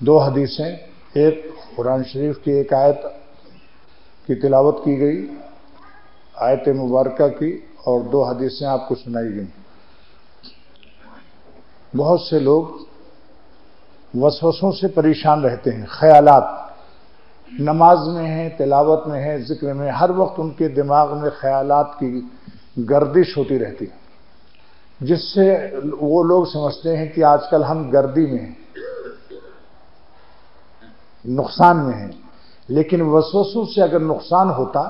दो हदीसें एक कुरान शरीफ की एक आयत की तिलावत की गई आयत मुबारक की और दो हदीसें आपको सुनाई गई बहुत से लोग वसवसों से परेशान रहते हैं ख्यालात नमाज़ में है, तिलावत में है, ज़िक्र में, हर वक्त उनके दिमाग में ख्यालात की गर्दिश होती रहती है। जिससे वो लोग समझते हैं कि आजकल हम गर्दी में हैं, नुकसान में हैं। लेकिन वसवसों से अगर नुकसान होता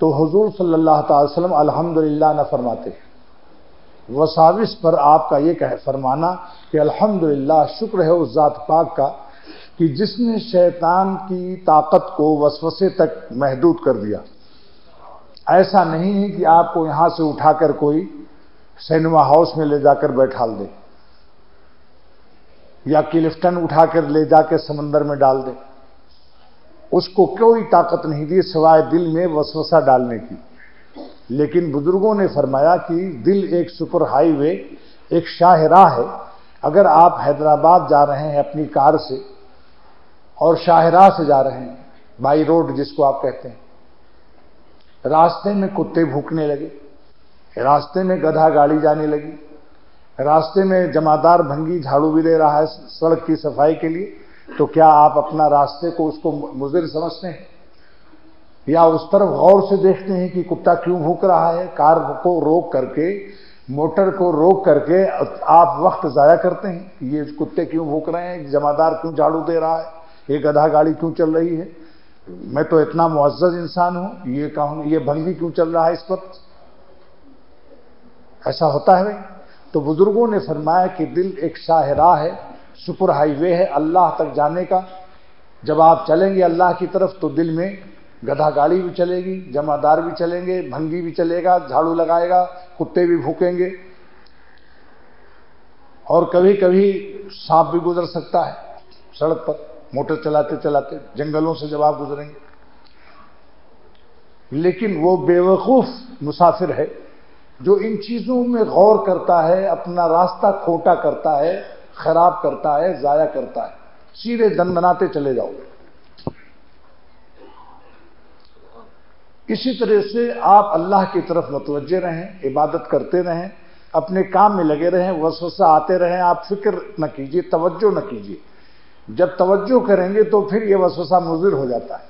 तो हुजूर सल्लल्लाहु अलैहि वसल्लम अल्हम्दुलिल्लाह न फरमाते वसाविस पर आपका ये कह, फरमाना कि अल्हम्दुलिल्लाह, शुक्र है उस जात पाक का कि जिसने शैतान की ताकत को वसवसे तक महदूद कर दिया। ऐसा नहीं है कि आपको यहाँ से उठाकर कोई सिनेमा हाउस में ले जाकर बैठा दे, या क्लिफ्टन उठाकर ले जाकर समंदर में डाल दे। उसको कोई ताकत नहीं दी सिवाय दिल में वसवसा डालने की। लेकिन बुज़ुर्गों ने फरमाया कि दिल एक सुपर हाईवे, एक शाहराह है। अगर आप हैदराबाद जा रहे हैं अपनी कार से और शाहराह से जा रहे हैं, बाई रोड जिसको आप कहते हैं। रास्ते में कुत्ते भूखने लगे, रास्ते में गधा गाड़ी जाने लगी, रास्ते में जमादार भंगी झाड़ू भी दे रहा है सड़क की सफ़ाई के लिए तो क्या आप अपना रास्ते को उसको मुजिर समझते हैं? या उस तरफ़ गौर से देखते हैं कि कुत्ता क्यों भूख रहा है? कार को रोक करके, मोटर को रोक करके आप वक्त ज़ाया करते हैं ये कुत्ते क्यों भूख रहे हैं? जमादार क्यों झाड़ू दे रहा है? ये गधा गाड़ी क्यों चल रही है? मैं तो इतना मुआज़ इंसान हूँ, ये कहूँ ये भंगी क्यों चल रहा है इस वक्त? ऐसा होता है तो बुज़ुर्गों ने फरमाया कि दिल एक शाहराह है, सुपर हाईवे है अल्लाह तक जाने का। जब आप चलेंगे अल्लाह की तरफ़ तो दिल में गधा गाड़ी भी चलेगी, जमादार भी चलेंगे भंगी भी चलेगा, झाड़ू लगाएगा, कुत्ते भी भूकेंगे और कभी कभी सांप भी गुजर सकता है सड़क पर। मोटर चलाते चलाते जंगलों से जब आप गुजरेंगे। लेकिन वो बेवकूफ़ मुसाफिर है, जो इन चीज़ों में गौर करता है, अपना रास्ता खोटा करता है, खराब करता है, जाया करता है। सीधे दन बनाते चले जाओगे। इसी तरह से आप अल्लाह की तरफ़ मतवजे रहें, इबादत करते रहें, अपने काम में लगे रहें, वसवसा आते रहें, आप फ़िक्र न कीजिए, तवज्जो न कीजिए। जब तवज्जो करेंगे तो फिर ये वसवसा मुजिर हो जाता है।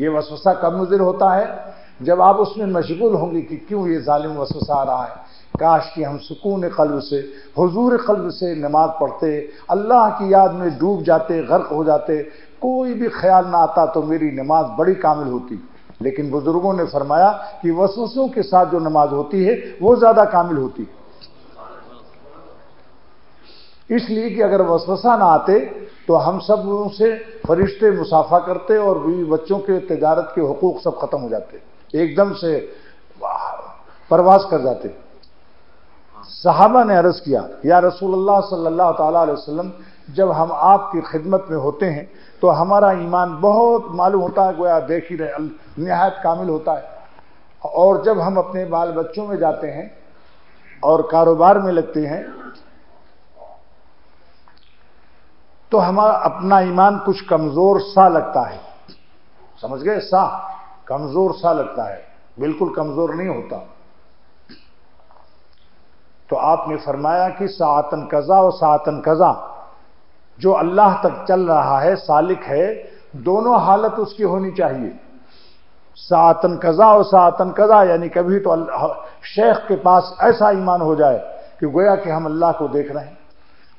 ये वसवसा कब मुजिर होता है? जब आप उसमें मशगूल होंगे कि क्यों ये जालिम वसवसा आ रहा है। काश कि हम सुकून कल्ब से, हुजूर कल्ब से नमाज़ पढ़ते, अल्लाह की याद में डूब जाते, गर्क हो जाते, कोई भी ख्याल ना आता तो मेरी नमाज़ बड़ी कामिल होती। लेकिन बुज़ुर्गों ने फरमाया कि वसवसों के साथ जो नमाज़ होती है, वो ज़्यादा कामिल होती। है इसलिए कि अगर वसवसा ना आते तो हम सबसे फरिश्ते मुसाफा करते और बीवी बच्चों के तजारत के हकूक सब खत्म हो जाते, एकदम से परवास कर जाते। सहाबा ने अर्ज़ किया, या रसूलुल्लाह सल्लल्लाहु अलैहि वसल्लम, जब हम आपकी खिदमत में होते हैं तो हमारा ईमान बहुत मालूम होता है, गोया देख ही रहे नहायत कामिल होता है। और जब हम अपने बाल बच्चों में जाते हैं और कारोबार में लगते हैं तो हमारा अपना ईमान कुछ कमज़ोर सा लगता है। समझ गए? सा। कमज़ोर सा लगता है। बिल्कुल कमज़ोर नहीं होता। तो आपने फरमाया कि सातन कजा और सातन कजा। जो अल्लाह तक चल रहा है, सालिक है, दोनों हालत उसकी होनी चाहिए। सातन कजा और सातन कजा, यानी कभी तो शेख के पास ऐसा ईमान हो जाए कि गोया कि हम अल्लाह को देख रहे हैं।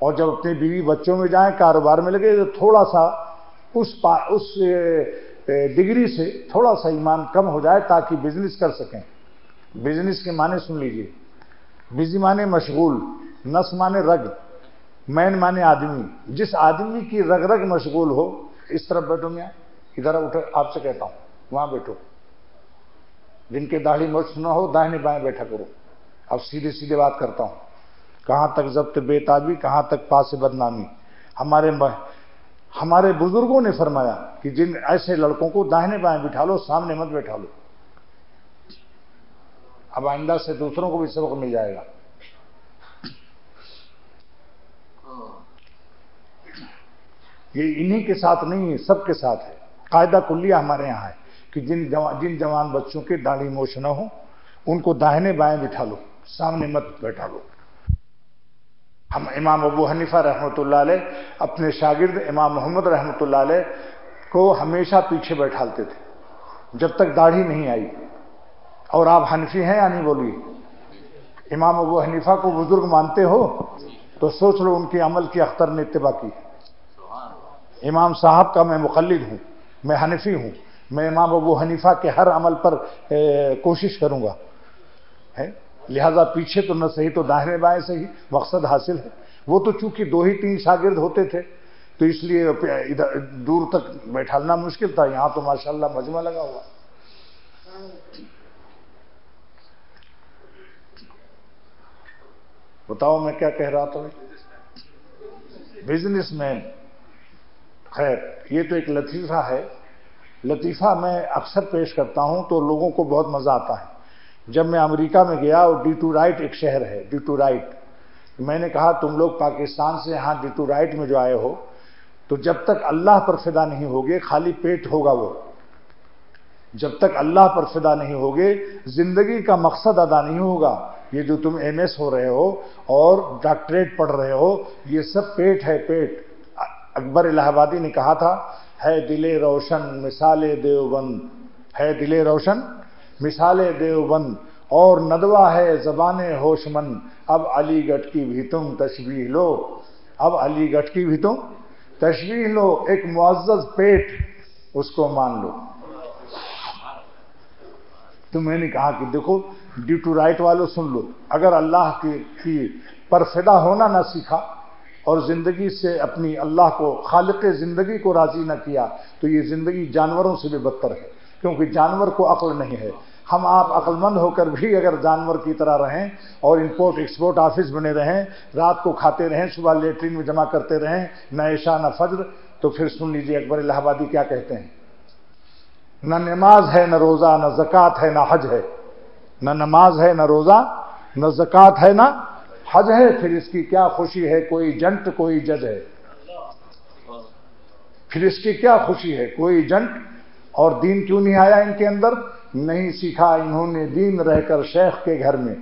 और जब अपने बीवी बच्चों में जाएँ कारोबार में लगे तो थोड़ा सा उस पा, उस डिग्री से थोड़ा सा ईमान कम हो जाए ताकि बिज़नेस कर सकें। बिज़नेस के माने सुन लीजिए। बिज़ी माने मशगूल नस माने रग मैन माने आदमी। जिस आदमी की रग रग मशगूल हो इस तरफ़ बैठो मैं इधर उठ आपसे कहता हूँ वहाँ बैठो। जिनके दाढ़ी मोछ न हो दाहिने बाएँ बैठा करो। अब सीधे सीधे बात करता हूँ। कहाँ तक जब्त बेताबी कहाँ तक पास बदनामी। हमारे हमारे बुज़ुर्गों ने फरमाया कि जिन ऐसे लड़कों को दाहिने बाएँ बिठा लो, सामने मत बैठा लो। अब आइंदा से दूसरों को भी सबक मिल जाएगा। ये इन्हीं के साथ नहीं है, सबके साथ है। कायदा कुल्लिया हमारे यहाँ है कि जिन जवान जिन जवान बच्चों के दाढ़ी मोश न हो, उनको दाहिने बाएँ बिठा लो, सामने मत बैठा लो। हम इमाम अबू हनीफा रहमत अपने शागिर्द इमाम मोहम्मद रहमत को हमेशा पीछे बैठाते थे जब तक दाढ़ी नहीं आई। और आप हनफी हैं या नहीं बोलिए? इमाम अबू हनीफा को बुज़ुर्ग मानते हो? तो सोच लो उनके अमल की अख्तर ने इतबा की इमाम साहब का मैं मुखलद हूँ मैं हनफी हूँ मैं इमाम अबू हनीफा के हर अमल पर ए, कोशिश करूँगा। है? लिहाजा पीछे तो न सही तो दाहिने बाएँ से ही मकसद हासिल है। वो तो चूँकि दो ही तीन शागिर्द होते थे तो इसलिए इधर दूर तक बैठालना मुश्किल था। यहाँ तो माशाल्लाह मजमा लगा हुआ। बताओ मैं क्या कह रहा था? बिजनेसमैन खैर, ये तो एक लतीफ़ा है। लतीफ़ा मैं अक्सर पेश करता हूँ तो लोगों को बहुत मज़ा आता है। जब मैं अमेरिका में गया और डी टू राइट एक शहर है डी टू राइट मैंने कहा, तुम लोग पाकिस्तान से यहाँ डी टू राइट में जो आए हो तो जब तक अल्लाह पर फिदा नहीं होगे, खाली पेट होगा वो। जब तक अल्लाह पर फिदा नहीं होगे, ज़िंदगी का मकसद अदा नहीं होगा। ये जो तुम एमएस हो रहे हो और डॉक्टरेट पढ़ रहे हो, ये सब पेट है, पेट। अकबर इलाहाबादी ने कहा था, है दिले रोशन, मिसाले देवबंद। है दिले रोशन? मिसाले देवबंद और नदवा है जबान होशमन अब अलीगढ़ की भी तुम तशबीह लो। अब अलीगढ़ की भी तुम तशबीह लो। एक मुआज पेट उसको मान लो। तो मैंने कहा कि देखो ड्यू टू राइट वालों सुन लो। अगर अल्लाह की, की पर फिदा होना ना सीखा और ज़िंदगी से अपनी अल्लाह को खालिक ज़िंदगी को राज़ी न किया तो ये ज़िंदगी जानवरों से भी बदतर है। क्योंकि जानवर को अक्ल नहीं है। हम आप अक्लमंद होकर भी अगर जानवर की तरह रहें और इंपोर्ट एक्सपोर्ट ऑफ़िस बने रहें, रात को खाते रहें, सुबह लेटरिन में जमा करते रहें, न ऐशा, न फज्र तो फिर सुन लीजिए अकबर इलाहाबादी क्या कहते हैं। न नमाज़ है, न रोज़ा, न जक़ात है, न हज है। न नमाज़ है, न रोज़ा, न जक़ात है, न हज है। फिर इसकी क्या खुशी है? कोई जंट कोई जज है। फिर इसकी क्या खुशी है? कोई जंट और दीन क्यों नहीं आया इनके अंदर? नहीं सीखा इन्होंने दीन रहकर शेख के घर में।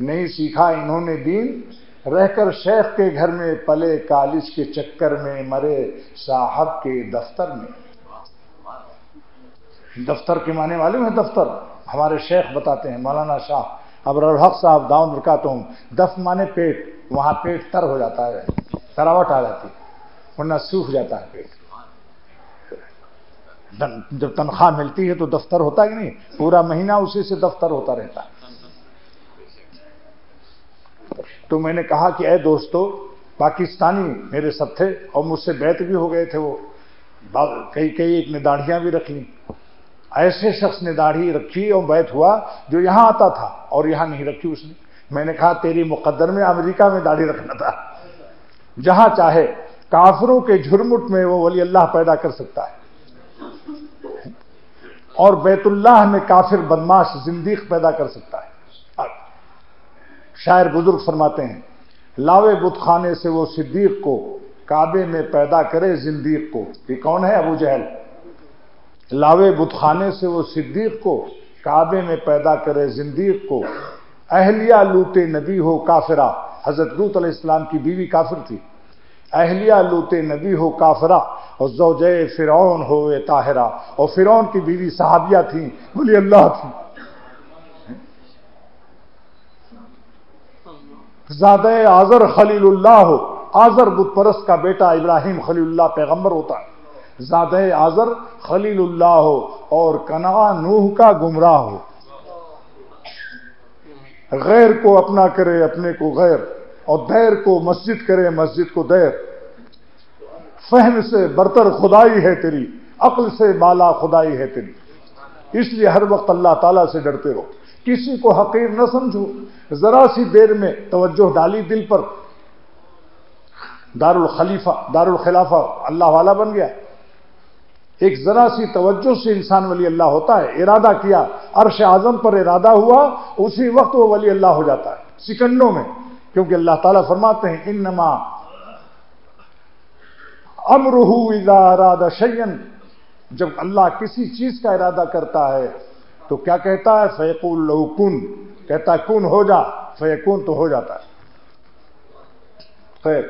नहीं सीखा इन्होंने दीन रहकर शेख के घर में, पले कालिश के चक्कर में, मरे साहब के दफ्तर में। दफ्तर के माने वाले हैं दफ्तर? हमारे शेख बताते हैं, मौलाना शाह। अब रहक साहब दाउन रुकाता हूँ दफ माने पेट, वहाँ पेट तर हो जाता है, तरावट आ जाती वरना सूख जाता है पेट। जब तनख्वाह मिलती है तो दफ्तर होता ही नहीं, पूरा महीना उसी से दफ्तर होता रहता। है तो मैंने कहा कि अः दोस्तों, पाकिस्तानी मेरे सब थे और मुझसे बैत भी हो गए थे वो। कई कई एक ने दाढ़ियाँ भी रख। ली ऐसे शख्स ने दाढ़ी रखी और बैत हुआ जो यहाँ आता था और यहाँ नहीं रखी उसने। मैंने कहा, तेरी मुकद्दर में अमेरिका में दाढ़ी रखना था। जहाँ चाहे, काफरों के झुरमुट में वो वली अल्लाह पैदा कर सकता है। और बैतुल्लाह में काफिर बदमाश जिंदीक पैदा कर सकता है। शायर बुज़ुर्ग फरमाते हैं, लावे बुतखाने से वो सिद्दीक को काबे में पैदा करे जिंदीक को। ये कौन है? अबू जहल। लावे बुतखाने से वो सिद्दीक को काबे में पैदा करे जिंदीक को। अहलिया लूटे नबी हो, काफिरा। हज़रत लूत इस्लाम की बीवी काफिर थी। अहलिया लूते नबी हो काफरा, और जोजय फिरौन हो ताहरा। और फिरौन की बीवी साहबिया थी, बोली, अल्लाह थी। ज़्यादा आजर खलील्लाह हो। आजर बुत परस्त का बेटा इब्राहिम खलील्लाह पैगंबर होता है। ज़्यादा आज़र खलील्लाह हो, और कना नूह का गुमराह हो। गैर को अपना करे, अपने को गैर। और दैर को मस्जिद करे, मस्जिद को दैर। फहम से बरतर खुदाई है तेरी, अक्ल से बाला खुदाई है तेरी। इसलिए हर वक्त अल्लाह ताला से डरते रहो। किसी को हकीर न समझो। जरा सी देर में तवज्जो डाली दिल पर। दारुल खलीफा, दारुल खिलाफा, अल्लाह वाला बन गया। एक जरा सी तवज्जो से इंसान वली अल्लाह होता है, इरादा किया। अरश आज़म पर इरादा हुआ, उसी वक्त वो वली अल्लाह हो जाता है। सिकंडों में। क्योंकि अल्लाह ताला फरमाते हैं इन नमा अमरहू इरादा शयन जब अल्लाह किसी चीज़ का इरादा करता है तो क्या कहता है? फैकुल कुन। कहता है, कुन हो जा। फैकुन तो हो जाता है। खैर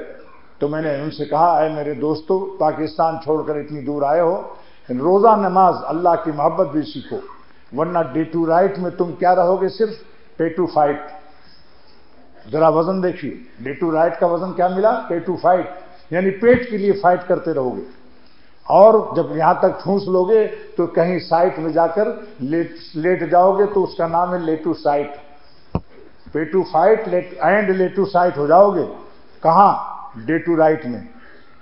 तो मैंने उनसे कहा है मेरे दोस्तों, पाकिस्तान छोड़कर इतनी दूर आए हो। रोजा नमाज़ अल्लाह की मोहब्बत भी सीखो। वरना डे टू राइट में तुम क्या रहोगे सिर्फ़? पे टू फाइट। जरा वज़न देखिए। डे टू राइट का वज़न क्या मिला? पे टू फाइट यानी पेट के लिए फाइट करते रहोगे। और जब यहाँ तक ठूस लोगे तो कहीं साइट में जाकर लेट लेट जाओगे तो उसका नाम है लेटू साइट पे to fight late and late to sight हो जाओगे। कहा? डे टू राइट में।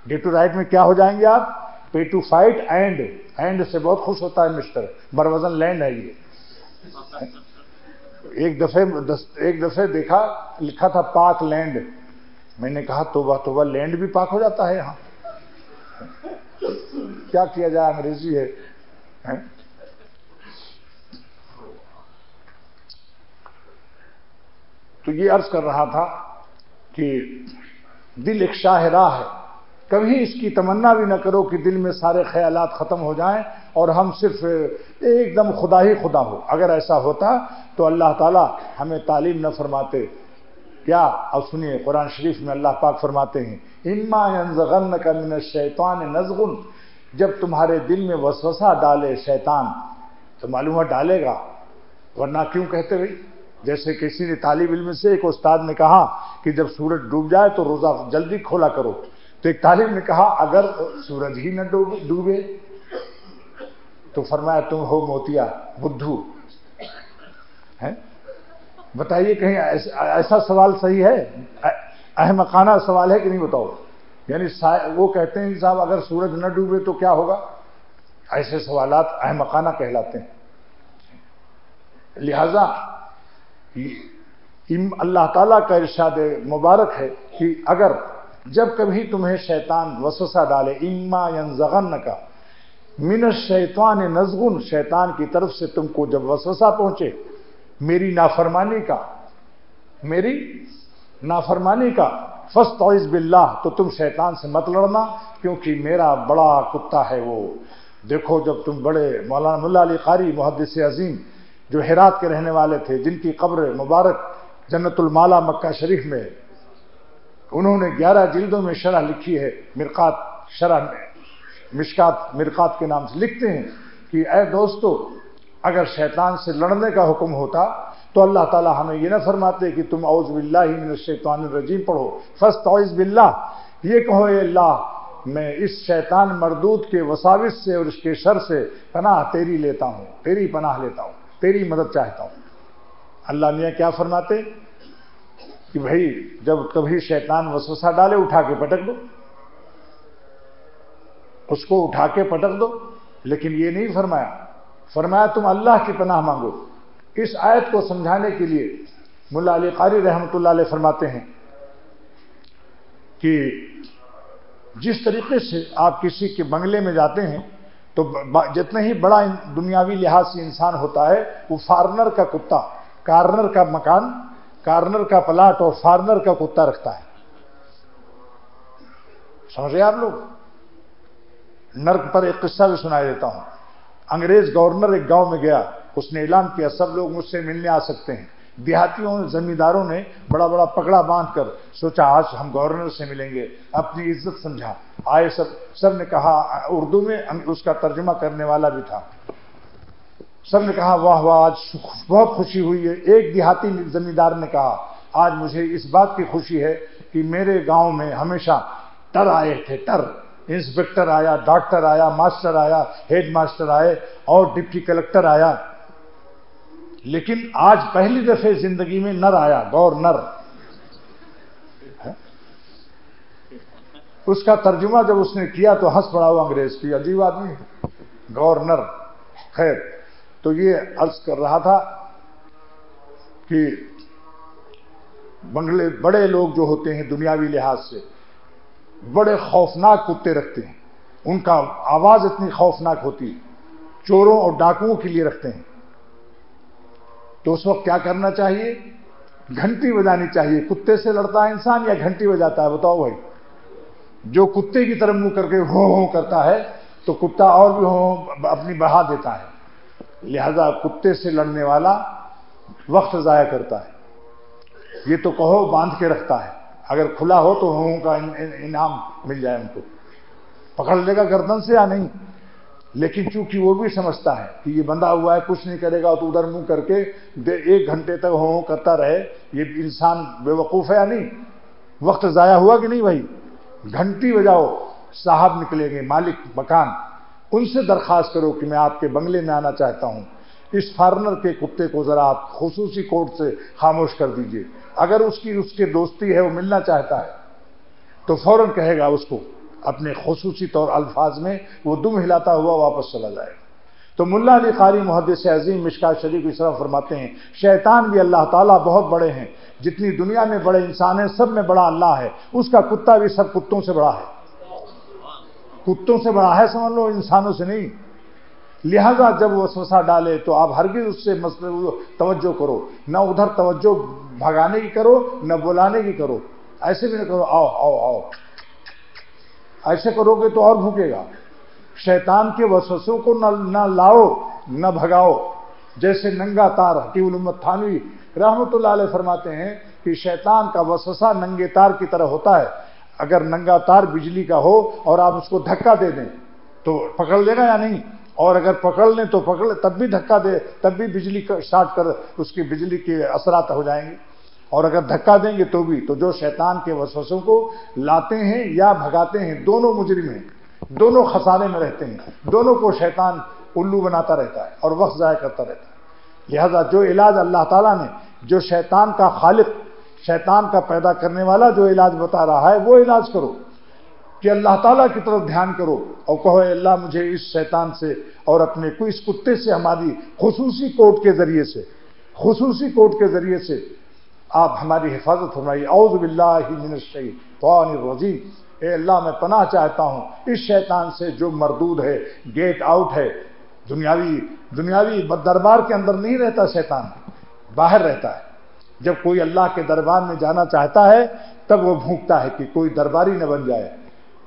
डे टू राइट में क्या हो जाएँगे आप? पे टू फाइट एंड एंड से बहुत खुश होता है मिस्टर बरवजन लैंड है ये। एक दफे दस, एक दफे देखा लिखा था पाक लैंड। मैंने कहा तोबा तोबा लैंड भी पाक हो जाता है यहाँ। क्या किया जाए अंग्रेज़ी है, है? तो ये अर्ज़ कर रहा था कि दिल एक शाहराह है। कभी इसकी तमन्ना भी न करो कि दिल में सारे ख्यालात ख़त्म हो जाएँ और हम सिर्फ़ एकदम खुदा ही खुदा हो। अगर ऐसा होता तो अल्लाह ताला हमें तालीम न फरमाते। क्या? अब सुनिए, कुरान शरीफ में अल्लाह पाक फरमाते हैं, इम्मा यंजगन शैतान नजगुन। जब तुम्हारे दिल में वसवसा डाले शैतान तो मालूम डालेगा, वरना क्यों कहते भाई? जैसे किसी ने तालिब इल्म से एक उस्ताद ने कहा कि जब सूरज डूब जाए तो रोजा जल्दी खोला करो। तो एक तालिब ने कहा अगर सूरज ही न डूबे तो फरमाया तुम हो मोतिया बुद्धू। है? बताइए कहीं ऐसा, ऐसा सवाल सही है? अहमकाना सवाल है कि नहीं बताओ? यानी वो कहते हैं साहब अगर सूरज न डूबे तो क्या होगा? ऐसे सवालात अहमकाना कहलाते हैं। लिहाजा अल्लाह ताला का इर्शाद मुबारक है कि अगर जब कभी तुम्हें शैतान वसवसा डाले, इम्मा यंजगन का मिन शैतान नजगुन, शैतान की तरफ़ से तुमको जब वसवसा पहुँचे, मेरी नाफरमानी का, मेरी नाफरमानी का फस्त बिल्लाह तो तुम शैतान से मत लड़ना, क्योंकि मेरा बड़ा कुत्ता है वो। देखो जब तुम बड़े, मौलाना मुल्ला अली कारी मुहदस अजीम, जो हेरात के रहने वाले थे, जिनकी कब्र मुबारक जन्नतुल माला मक्का शरीफ में उन्होंने ग्यारह जिल्दों में शरह लिखी है, मिरकात शरह में। मिशकात, मिरकात के नाम से लिखते हैं कि अय दोस्तों, अगर शैतान से लड़ने का हुक्म होता तो अल्लाह ताला हमें ये ना फरमाते कि तुम औज बिल्ला शैतान रजीम पढ़ो। फ़र्स्ट, औज बिल्ला ये कहो अल्लाह, मैं इस शैतान मरदूत के वसाविस से और इसके शर से पनाह तेरी लेता हूँ, तेरी पनाह लेता हूँ, तेरी मदद चाहता हूँ। अल्लाह मियाँ क्या फरमाते? कि भाई, जब कभी शैतान वसवसा डाले, उठा के पटक दो। उसको उठा के पटक दो, लेकिन ये नहीं फरमाया। फरमाया, तुम अल्लाह की पनाह मांगो। इस आयत को समझाने के लिए मुला अली कारी रहमत फरमाते हैं कि जिस तरीके से आप किसी के बंगले में जाते हैं तो जितना ही बड़ा दुनियावी लिहाज से इंसान होता है, वो फार्नर का कुत्ता, कार्नर का मकान कार्नर का प्लाट और फार्नर का कुत्ता रखता है। समझ रहे आप लोग? नर्क पर एक किस्सा भी सुनाई देता हूँ। अंग्रेज़ गवर्नर एक गाँव में गया। उसने ऐलान किया, सब लोग मुझसे मिलने आ सकते हैं। देहातियों, जमींदारों ने बड़ा बड़ा पकड़ा बाँध कर सोचा, आज हम गवर्नर से मिलेंगे। अपनी इज़्ज़त समझा। आए सब सबने कहा, उर्दू में उसका तर्जुमा करने वाला भी था। सबने कहा, वाह वाह, आज बहुत खुशी हुई है। एक देहाती जमींदार ने कहा, आज मुझे इस बात की खुशी है कि मेरे गाँव में हमेशा टर आए थे, टर। इंस्पेक्टर आया, डॉक्टर आया, मास्टर आया हेड मास्टर आए और डिप्टी कलेक्टर आया। लेकिन आज पहली दफे ज़िंदगी में नर आया, गौर गवर्नर उसका तर्जुमा जब उसने किया तो हंस पड़ा हुआ अंग्रेज़ की, अजीब आदमी गवर्नर खैर तो ये अर्ज़ कर रहा था कि बंगले, बड़े लोग जो होते हैं दुनियावी लिहाज से, बड़े खौफनाक कुत्ते रखते हैं। उनका आवाज़ इतनी खौफनाक होती, चोरों और डाकुओं के लिए रखते हैं। तो उस वक्त क्या करना चाहिए? घंटी बजानी चाहिए। कुत्ते से लड़ता है इंसान या घंटी बजाता है? बताओ भाई। जो कुत्ते की तरफ़ मुँह करके हो हो करता है तो कुत्ता और भी हो अपनी बढ़ा देता है। लिहाजा कुत्ते से लड़ने वाला वक्त जाया करता है। ये तो कहो बाँध के रखता है। अगर खुला हो तो हो का इन, इन, इनाम मिल जाए उनको। पकड़ लेगा गर्दन से या नहीं? लेकिन चूँकि वो भी समझता है कि ये बंधा हुआ है कुछ नहीं करेगा तो उधर मुँह करके एक घंटे तक हो करता रहे। ये इंसान बेवकूफ़ है या नहीं? वक्त जाया हुआ कि नहीं भाई? घंटी बजाओ साहब निकलेंगे मालिक मकान। उनसे दरखास्त करो कि मैं आपके बंगले में आना चाहता हूँ। इस फॉरनर के कुत्ते को जरा आप खसूसी कोर्ट से खामोश कर दीजिए। अगर उसकी, उसके दोस्ती है, वो मिलना चाहता है तो फ़ौरन कहेगा उसको, अपने खसूसी तौर अल्फाज में, वो दुम हिलाता हुआ वापस चला जाएगा तो मुल्ला अली कारी मुहदस अजीम मिशका शरीफ इस तरह फरमाते हैं, शैतान भी अल्लाह ताला बहुत बड़े हैं। जितनी दुनिया में बड़े इंसान हैं, सब में बड़ा अल्लाह है। उसका कुत्ता भी सब कुत्तों से बड़ा है। कुत्तों से बड़ा है, समझ लो, इंसानों से नहीं। लिहाजा जब वो वसवसा डाले तो आप हर हरगिज उससे मसले, तवज्जो करो। ना उधर तवज्जो भगाने की करो, ना बुलाने की करो। ऐसे भी ना करो, आओ आओ आओ। ऐसे करोगे तो और भूकेगा शैतान के वसवसों को ना, न लाओ, न भगाओ। जैसे नंगा तार हकीम उम्मत थानवी। रहमत फरमाते हैं कि शैतान का वसवसा नंगे तार की तरह होता है। अगर नंगा तार बिजली का हो और आप उसको धक्का दे दें तो पकड़ लेगा या नहीं? और अगर पकड़ लें तो पकड़, तब भी धक्का दे, तब भी बिजली स्टार्ट कर, उसकी बिजली के असरात हो जाएँगे। और अगर धक्का देंगे तो भी तो जो शैतान के वसवसों को लाते हैं या भगाते हैं, दोनों मुजरिम हैं। दोनों खसारे में रहते हैं। दोनों को शैतान उल्लू बनाता रहता है और वक्त ज़ाय करता रहता है। लिहाजा जो इलाज अल्लाह ताला ने, जो शैतान का खालिक शैतान का पैदा करने वाला जो इलाज बता रहा है, वो इलाज करो। कि अल्लाह ताला की तरफ़ ध्यान करो और कहो अल्लाह, मुझे इस शैतान से और अपने को इस कुत्ते से हमारी खसूसी कोर्ट के ज़रिए से, खसूसी कोर्ट के ज़रिए से आप हमारी हिफाजत फरमाइए। औज़बिल्लाजी ए अल्लाह, मैं पनाह चाहता हूँ, इस शैतान से जो मरदूद है, गेट आउट है, दुनियावी दुनियावी दरबार के अंदर नहीं रहता शैतान, बाहर रहता है। जब कोई अल्लाह के दरबार में जाना चाहता है, तब वो भूखता है कि कोई दरबारी न बन जाए।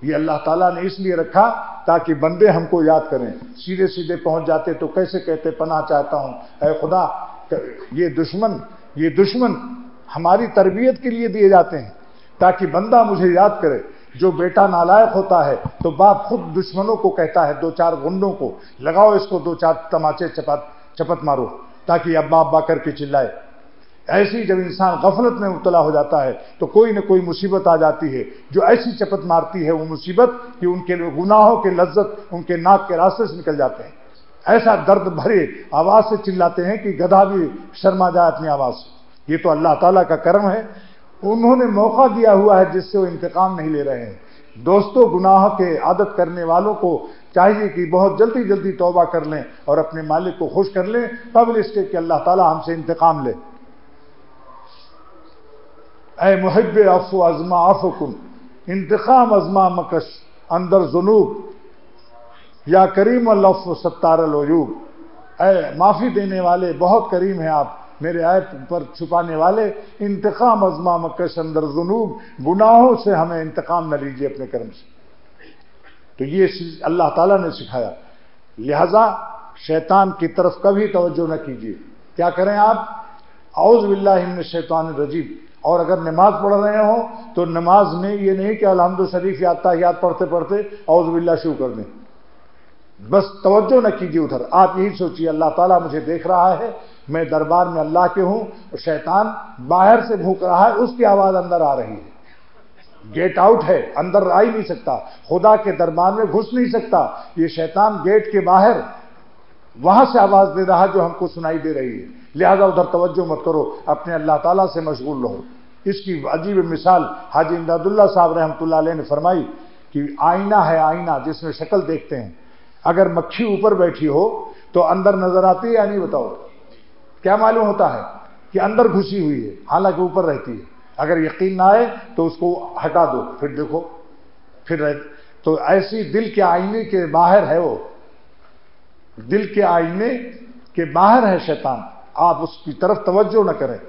ये अल्लाह ताला ने इसलिए रखा ताकि बंदे हमको याद करें। सीधे सीधे पहुँच जाते तो कैसे कहते पना चाहता हूँ। अरे खुदा, ये दुश्मन ये दुश्मन हमारी तरबियत के लिए दिए जाते हैं ताकि बंदा मुझे याद करे। जो बेटा नालायक होता है तो बाप खुद दुश्मनों को कहता है दो चार गुंडों को लगाओ इसको दो चार तमाचे चपत चपत मारो ताकि अब्बा अब्बा करके चिल्लाए। ऐसी जब इंसान गफलत में मुबतला हो जाता है तो कोई ना कोई मुसीबत आ जाती है। जो ऐसी चपत मारती है वो मुसीबत कि उनके गुनाहों के लज्जत, उनके नाक के रास्ते से निकल जाते हैं। ऐसा दर्द भरे आवाज़ से चिल्लाते हैं कि गधा भी शर्मा जाए अपनी आवाज़ से। ये तो अल्लाह ताला का कर्म है। उन्होंने मौका दिया हुआ है जिससे वो इंतकाम नहीं ले रहे हैं। दोस्तों, गुनाह के आदत करने वालों को चाहिए कि बहुत जल्दी जल्दी तौबा कर लें और अपने मालिक को खुश कर लें। तब इसके कि अल्लाह ताला हमसे इंतकाम ले। ए मुहब अफो अजमा अफकुन इंतकाम अजमा मकश अंदर जुनूब या करीम लफ सत्तार वजूब ए माफ़ी देने वाले बहुत करीम हैं आप मेरे आय पर छुपाने वाले इंतकाम अजमा मकश अंदर जुनूब गुनाहों से हमें इंतकाम न लीजिए अपने कर्म से तो ये अल्लाह ताला ने सिखाया लिहाजा शैतान की तरफ़ कभी तवज्जो न कीजिए क्या करें आप औज बिल्ला शैतान रजीब और अगर नमाज़ पढ़ रहे हो तो नमाज़ में ये नहीं कि अलहमद शरीफ याद याद पढ़ते पढ़ते औजबिल्ला शुरू कर दें। बस तवज्जो न कीजिए उधर। आप यही सोचिए, अल्लाह ताला मुझे देख रहा है, मैं दरबार में अल्लाह के हूँ, और शैतान बाहर से भूख रहा है, उसकी आवाज़ अंदर आ रही है। गेट आउट है, अंदर आ ही नहीं सकता। खुदा के दरबार में घुस नहीं सकता। ये शैतान गेट के बाहर, वहाँ से आवाज़ दे रहा जो हमको सुनाई दे रही है। लिहाजा उधर तवज्जो मत करो, अपने अल्लाह ताला से मशगूल रहो। इसकी अजीब मिसाल हाजी इमदादुल्ला साहब रहमतुल्लाह ने फरमाई कि आईना है आईना, जिसमें शक्ल देखते हैं। अगर मक्खी ऊपर बैठी हो तो अंदर नज़र आती है या नहीं बताओ? क्या मालूम होता है कि अंदर घुसी हुई है, हालाँकि ऊपर रहती है। अगर यकीन ना आए तो उसको हटा दो, फिर देखो, फिर रह तो ऐसी दिल के आईने के बाहर है वो। दिल के आईने के बाहर है शैतान। आप उसकी तरफ़ तवज्जो न करें,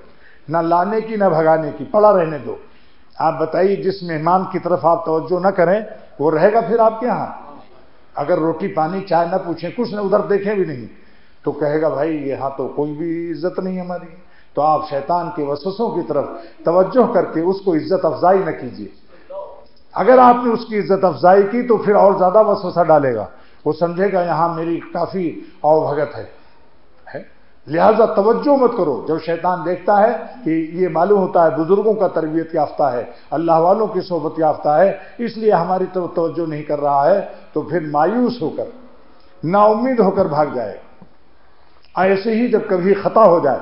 ना लाने की, ना भगाने की, पड़ा रहने दो। आप बताइए, जिस मेहमान की तरफ़ आप तवज्जो न करें, वो रहेगा फिर आपके यहाँ। अगर रोटी, पानी, चाय ना पूछें, कुछ न उधर देखें भी नहीं तो कहेगा, भाई, यहाँ तो कोई भी इज़्ज़त नहीं हमारी। तो आप शैतान के वसवसों की तरफ़ तवज्जो करके उसको इज़्ज़त अफजाई न कीजिए। अगर आपने उसकी इज़्ज़त अफजाई की तो फिर और ज़्यादा वसवसा डालेगा। वो समझेगा, यहाँ मेरी काफ़ी अवभगत है। लिहाजा तवज्जो मत करो। जब शैतान देखता है कि ये मालूम होता है, बुज़ुर्गों का तरबियत याफ्ता है, अल्लाह वालों की सोबत याफ्ता है, इसलिए हमारी तरफ़ तवज्जो नहीं कर रहा है तो फिर मायूस होकर नाउमीद होकर भाग जाए। ऐसे ही जब कभी खता हो जाए,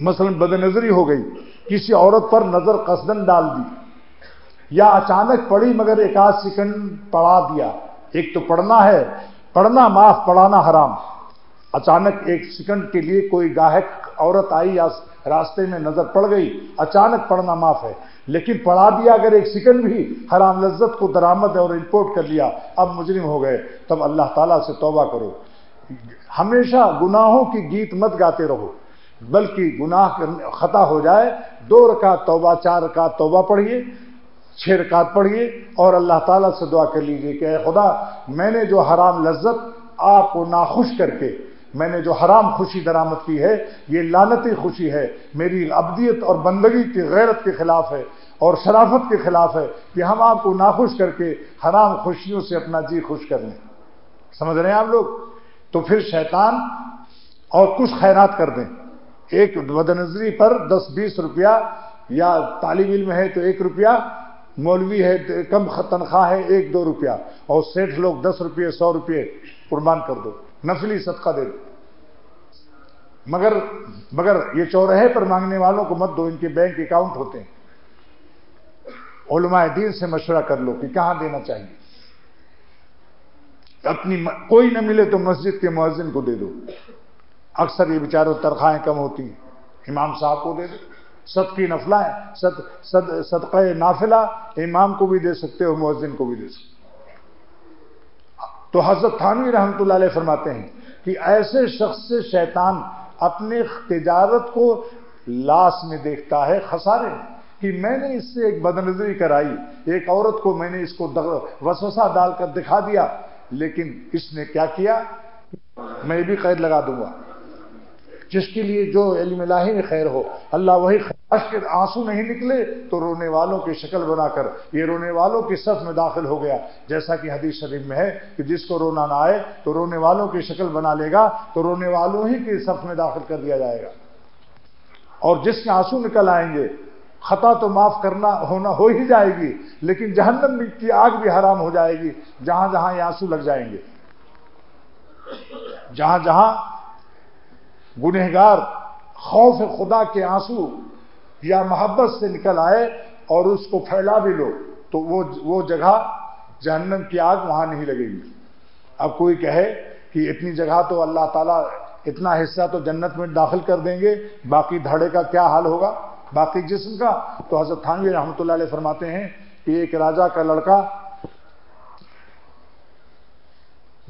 मसलन बदनजरी हो गई, किसी औरत पर नज़र कसदन डाल दी, या अचानक पड़ी मगर एक आध सेकंड पढ़ा दिया, एक तो पढ़ना है, पढ़ना माफ़, पढ़ाना हराम। अचानक एक सेकंड के लिए कोई गाहक, औरत आई या रास्ते में नज़र पड़ गई, अचानक पढ़ना माफ़ है। लेकिन पढ़ा दिया अगर एक सेकंड भी, हराम लज्जत को दरामद और रिपोर्ट कर लिया, अब मुजरिम हो गए। तब अल्लाह ताला से तौबा करो। हमेशा गुनाहों की गीत मत गाते रहो, बल्कि गुनाह खता हो जाए, दो रकात तौबा, चार रकात तौबा पढ़िए, छह रकात पढ़िए, और अल्लाह ताला से दुआ कर लीजिए कि खुदा, मैंने जो हराम लज्जत आपको नाखुश करके मैंने जो हराम खुशी दरामद की है, ये लानती खुशी है। मेरी अबदियत और बंदगी की गैरत के खिलाफ है और शराफत के खिलाफ है कि हम आपको नाखुश करके हराम खुशियों से अपना जी खुश कर लें। समझ रहे हैं आप लोग? तो फिर शैतान और कुछ खैरात कर दें। एक बदनजरी पर दस बीस रुपया या तालिब इल्म है तो एक रुपया, मौलवी है तो कम तनख्वाह है एक दो रुपया, और सेठ लोग दस रुपये, सौ रुपये कुर्बान कर दो। नफली सदका दे दो। मगर मगर ये चौराहे पर मांगने वालों को मत दो, इनके बैंक अकाउंट होते हैं। उलमाए दीन से मशवरा कर लो कि कहाँ देना चाहिए। अपनी कोई ना मिले तो मस्जिद के मुअज्जिन को दे दो। अक्सर ये बेचारों तनख्वाहें कम होती हैं। इमाम साहब को दे दो। सद की नफला है सद सद सदक़ नाफिला, इमाम को भी दे सकते हो, मुअज्जिन को भी दे सकते तो हज़रत थानवी रहमत फरमाते हैं कि ऐसे शख्स से शैतान अपने तजारत को लाश में देखता है, खसारे। कि मैंने इससे एक बदनजरी कराई, एक औरत को मैंने इसको वसवसा डालकर दिखा दिया, लेकिन इसने क्या किया? मैं भी कैद लगा दूँगा। जिसके लिए जो इल्मिलाही में खैर हो, अल्लाह वही खैर। के आँसू नहीं निकले तो रोने वालों की शक्ल बनाकर, ये रोने वालों की सफ में दाखिल हो गया। जैसा कि हदीस शरीफ में है कि जिसको रोना ना आए तो रोने वालों की शक्ल बना लेगा तो रोने वालों ही की सफ में दाखिल कर दिया जाएगा। और जिसके आँसू निकल आएँगे, खता तो माफ़ करना होना हो ही जाएगी, लेकिन जहन्नम की आग भी हराम हो जाएगी जहाँ जहाँ ये आँसू लग जाएँगे। जहाँ जहाँ गुनहगार, खौफ खुदा के आँसू या मोहब्बत से निकल आए और उसको फैला भी लो तो वो वो जगह जहन्नम की आग वहाँ नहीं लगेगी। अब कोई कहे कि इतनी जगह तो अल्लाह ताला इतना हिस्सा तो जन्नत में दाखिल कर देंगे, बाकी धड़े का क्या हाल होगा? बाकी जिस्म का? तो हज़रत थानवी रहमत फरमाते हैं कि एक राजा का लड़का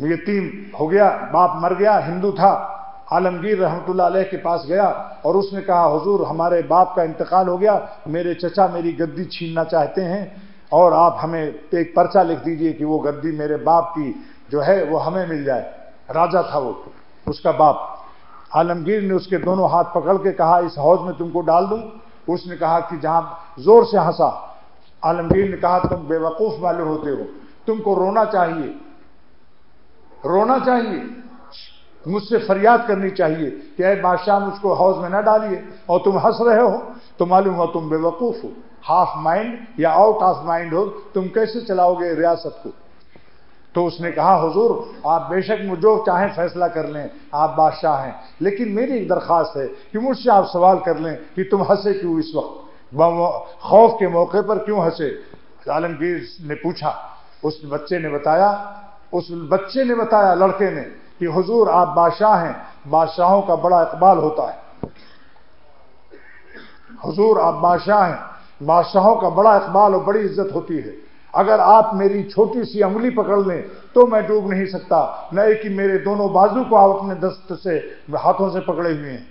यतीम हो गया, बाप मर गया, हिंदू था आलमगीर रहमत के पास गया और उसने कहा, हुजूर, हमारे बाप का इंतकाल हो गया, मेरे चचा मेरी गद्दी छीनना चाहते हैं और आप हमें एक पर्चा लिख दीजिए कि वो गद्दी मेरे बाप की जो है, वो हमें मिल जाए। राजा था वो, उसका बाप। आलमगीर ने उसके दोनों हाथ पकड़ के कहा, इस हौज में तुमको डाल दूँ? उसने कहा कि, जहाँ ज़ोर से हंसा। आलमगीर ने कहा, तुम बेवकूफ़ वाले होते हो, तुमको रोना चाहिए रोना चाहिए। मुझसे फरियाद करनी चाहिए कि अरे बादशाह, मुझको हौज में ना डालिए। और तुम हंस रहे हो तो मालूम हो तुम बेवकूफ़ हो। हाफ़ माइंड या आउट ऑफ़ माइंड हो, तुम कैसे चलाओगे रियासत को? तो उसने कहा, हुजूर, आप बेशक जो चाहें फैसला कर लें, आप बादशाह हैं। लेकिन मेरी एक दरख्वास्त है कि मुझसे आप सवाल कर लें कि तुम हंसे क्यों इस वक्त? खौफ के मौके पर क्यों हंसे? आलमगीर ने पूछा। उस बच्चे ने बताया, उस बच्चे ने बताया, लड़के ने कि हुजूर, आप बादशाह हैं। बादशाहों का बड़ा इकबाल होता है। हुजूर, आप बादशाह हैं। बादशाहों का बड़ा इकबाल और बड़ी इज़्ज़त होती है। अगर आप मेरी छोटी सी उंगली पकड़ लें तो मैं डूब नहीं सकता। न कि मेरे दोनों बाजू को आप अपने दस्त से, हाथों से पकड़े हुए हैं।